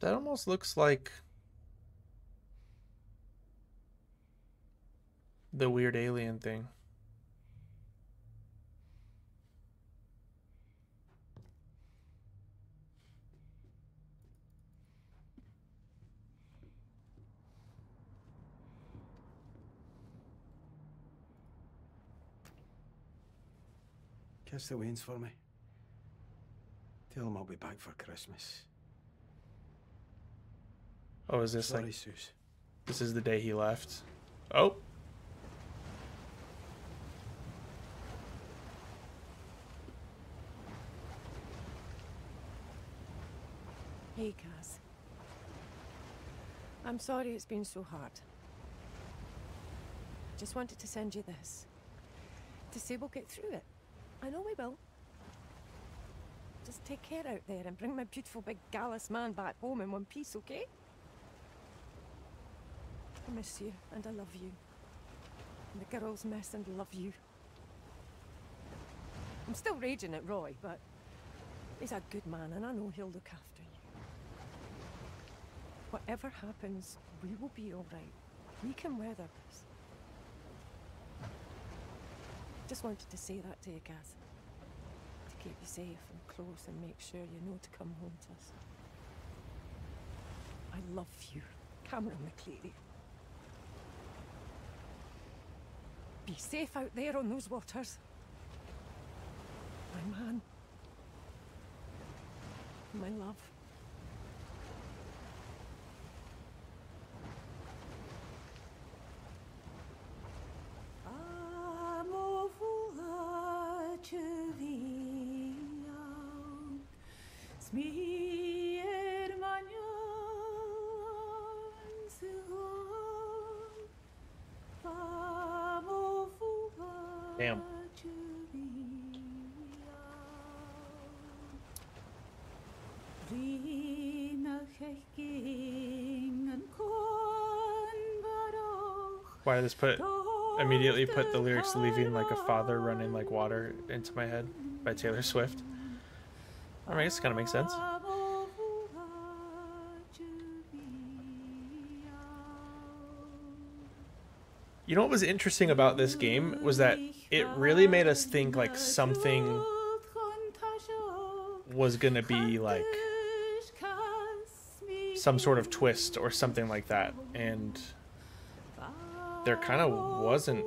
That almost looks like the weird alien thing. Kiss the Waynes for me. Tell them I'll be back for Christmas. Oh, is this like Suze. this is the day he left? Oh. Hey, Caz. I'm sorry it's been so hard. Just wanted to send you this. To say we'll get through it. I know we will. Just take care out there and bring my beautiful big gallus man back home in one piece, okay? I miss you and I love you. And the girls miss and love you. I'm still raging at Roy, but he's a good man and I know he'll look after you. Whatever happens, we will be alright. We can weather this. Just wanted to say that to you, Caz. To keep you safe and close and make sure you know to come home to us. I love you, Cameron McLeary. Be safe out there on those waters. My man. My love. Why did this put immediately put the lyrics leaving like a father running like water into my head by Taylor Swift? I, mean, I guess it kind of makes sense. You know what was interesting about this game was that it really made us think like something was gonna be like some sort of twist or something like that, and there kind of wasn't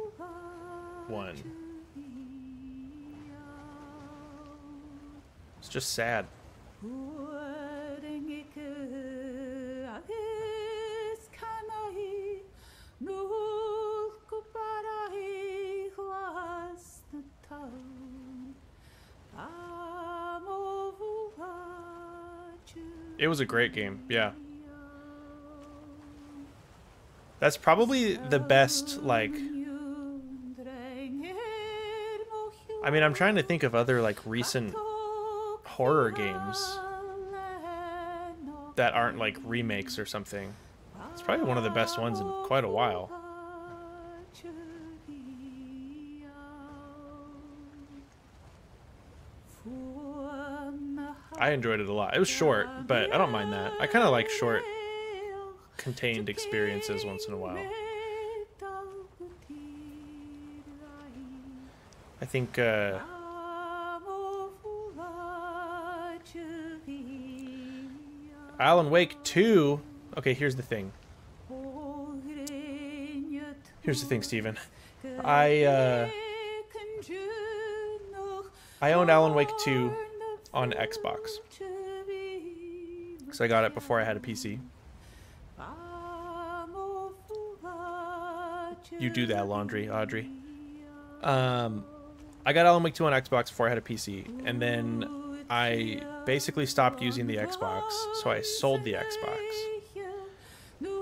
one. It's just sad. It was a great game, yeah. That's probably the best, like... I mean, I'm trying to think of other, like, recent horror games that aren't, like, remakes or something. It's probably one of the best ones in quite a while. I enjoyed it a lot. It was short, but I don't mind that. I kind of like short, contained experiences once in a while. I think, uh... Alan Wake 2... Okay, here's the thing. Here's the thing, Steven. I, uh... I owned Alan Wake 2 on Xbox. Because I got it before I had a PC. You do that laundry, Audrey. Um, I got Alan Wake 2 on Xbox before I had a PC, and then I basically stopped using the Xbox, so I sold the Xbox.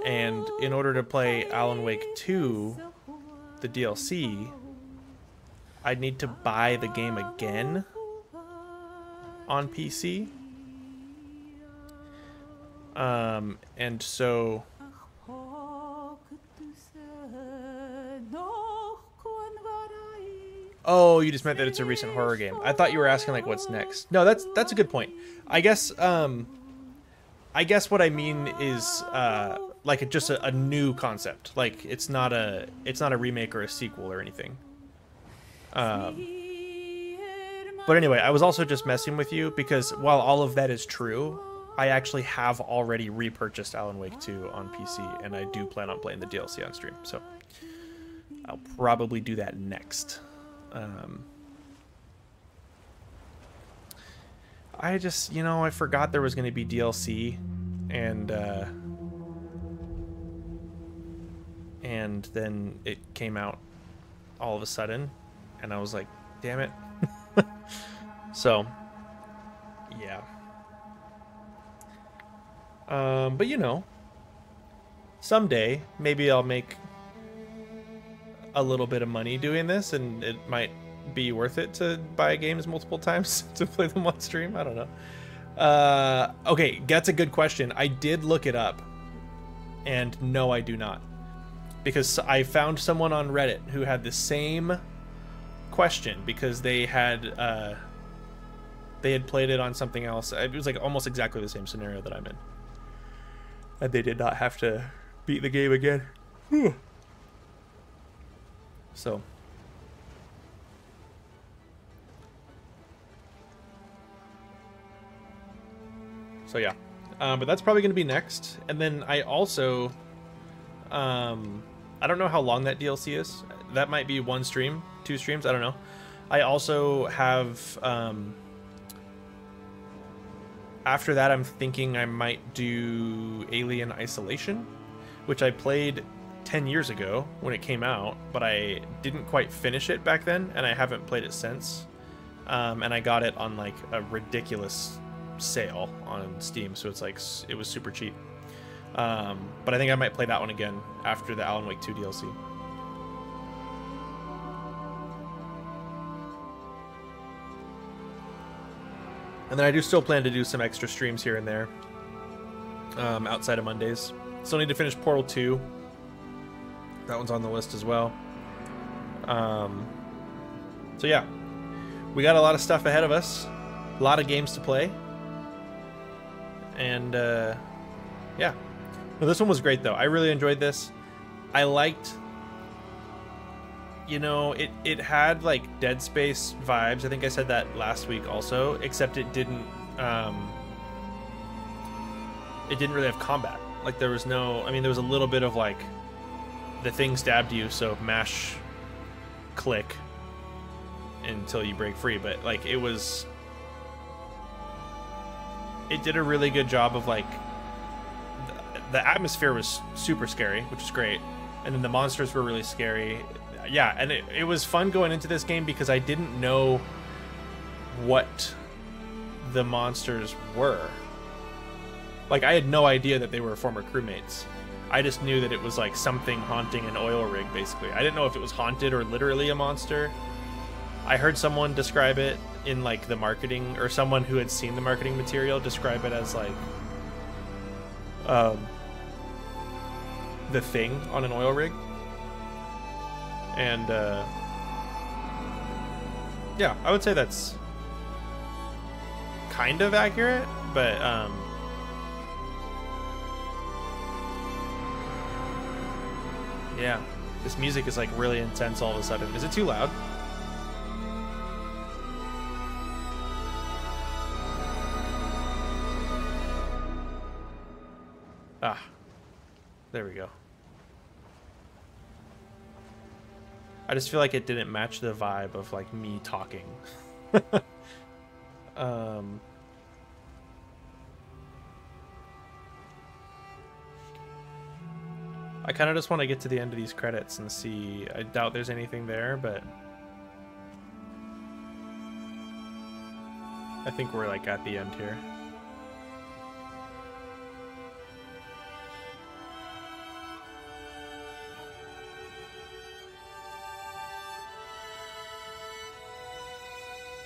And in order to play Alan Wake 2, the DLC, I'd need to buy the game again on PC. Um, and so Oh, you just meant that it's a recent horror game. I thought you were asking like what's next. No, that's that's a good point. I guess um I guess what I mean is uh like just a, a new concept. Like it's not a it's not a remake or a sequel or anything. Um but anyway, I was also just messing with you because while all of that is true, I actually have already repurchased Alan Wake 2 on PC, and I do plan on playing the DLC on stream. So I'll probably do that next. Um, I just, you know, I forgot there was going to be DLC, and uh, and then it came out all of a sudden, and I was like, damn it. so, yeah. Um, but you know, someday maybe I'll make a little bit of money doing this, and it might be worth it to buy games multiple times to play them on stream. I don't know. Uh, okay, that's a good question. I did look it up, and no, I do not, because I found someone on Reddit who had the same question because they had uh, they had played it on something else. It was like almost exactly the same scenario that I'm in, and they did not have to beat the game again. Whew. So. So yeah, um, but that's probably going to be next. And then I also, um, I don't know how long that DLC is. That might be one stream, two streams. I don't know. I also have. Um, after that, I'm thinking I might do Alien Isolation, which I played 10 years ago when it came out, but I didn't quite finish it back then, and I haven't played it since. Um, and I got it on like a ridiculous sale on Steam, so it's like it was super cheap. Um, but I think I might play that one again after the Alan Wake 2 DLC. And then I do still plan to do some extra streams here and there um, outside of Mondays. Still need to finish Portal 2. That one's on the list as well. Um, so yeah, we got a lot of stuff ahead of us, a lot of games to play, and uh, yeah. This one was great though. I really enjoyed this. I liked you know, it it had like Dead Space vibes. I think I said that last week also, except it didn't um it didn't really have combat. Like there was no I mean there was a little bit of like the thing stabbed you, so mash click until you break free, but like it was it did a really good job of like the, atmosphere was super scary, which is great. And then the monsters were really scary yeah, and it, it was fun going into this game because I didn't know what the monsters were. Like, I had no idea that they were former crewmates. I just knew that it was like something haunting an oil rig, basically. I didn't know if it was haunted or literally a monster. I heard someone describe it in like the marketing, or someone who had seen the marketing material describe it as like um, the thing on an oil rig and uh, yeah, I would say that's kind of accurate, but um, yeah, this music is like really intense all of a sudden. Is it too loud? Ah, there we go. I just feel like it didn't match the vibe of like me talking. um, I kind of just want to get to the end of these credits and see. I doubt there's anything there, but I think we're like at the end here.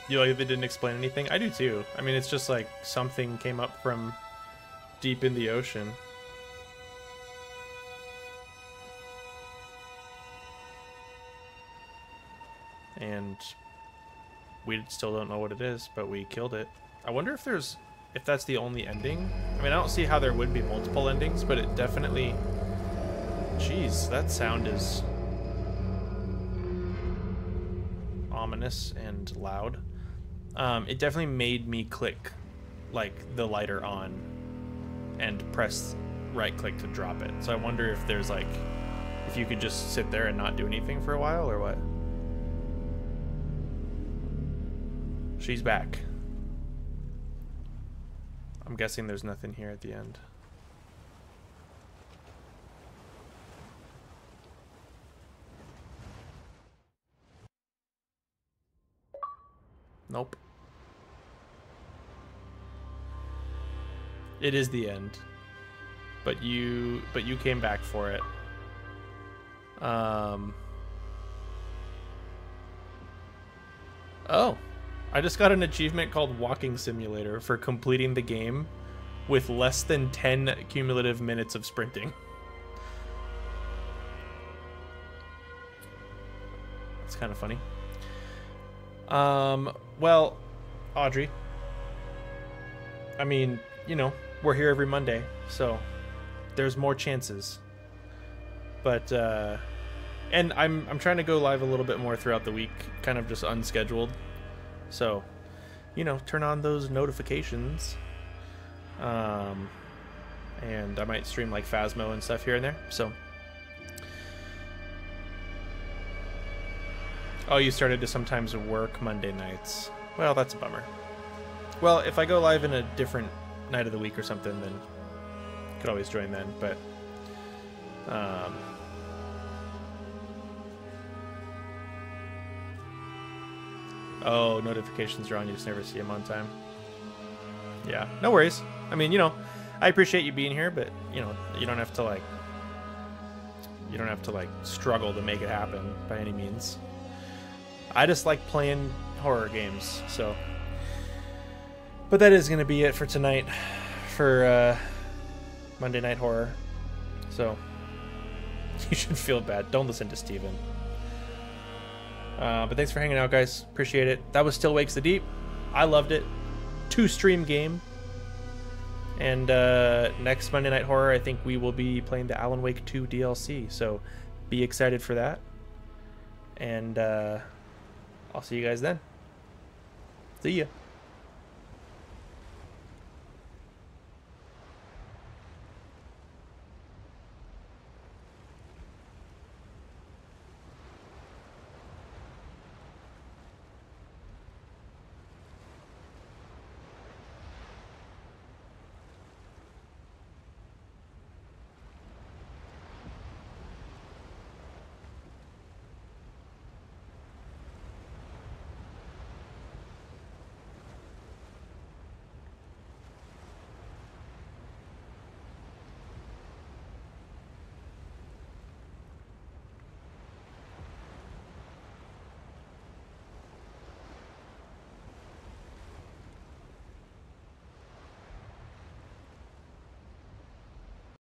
You like they didn't explain anything? I do too. I mean, it's just like something came up from deep in the ocean. And we still don't know what it is, but we killed it. I wonder if there's if that's the only ending. I mean, I don't see how there would be multiple endings, but it definitely Jeez, that sound is ominous and loud um, it definitely made me click like the lighter on and press right click to drop it. So I wonder if there's like if you could just sit there and not do anything for a while or what. She's back. I'm guessing there's nothing here at the end. Nope. It is the end. But you but you came back for it. Um Oh. I just got an achievement called Walking Simulator for completing the game with less than 10 cumulative minutes of sprinting. It's kind of funny. Um, well, Audrey. I mean, you know, we're here every Monday, so there's more chances. But uh and I'm I'm trying to go live a little bit more throughout the week, kind of just unscheduled. So, you know, turn on those notifications. Um and I might stream like Phasmo and stuff here and there. So Oh, you started to sometimes work Monday nights. Well, that's a bummer. Well, if I go live in a different night of the week or something, then could always join then. But um, oh, notifications are on. You just never see them on time. Yeah, no worries. I mean, you know, I appreciate you being here, but you know, you don't have to like, you don't have to like struggle to make it happen by any means. I just like playing horror games, so. But that is going to be it for tonight for uh, Monday Night Horror. So, You should feel bad. Don't listen to Steven. Uh, but thanks for hanging out, guys. Appreciate it. That was Still Wakes the Deep. I loved it. Two stream game. And uh, next Monday Night Horror, I think we will be playing the Alan Wake 2 DLC. So be excited for that. And uh, I'll see you guys then. See ya.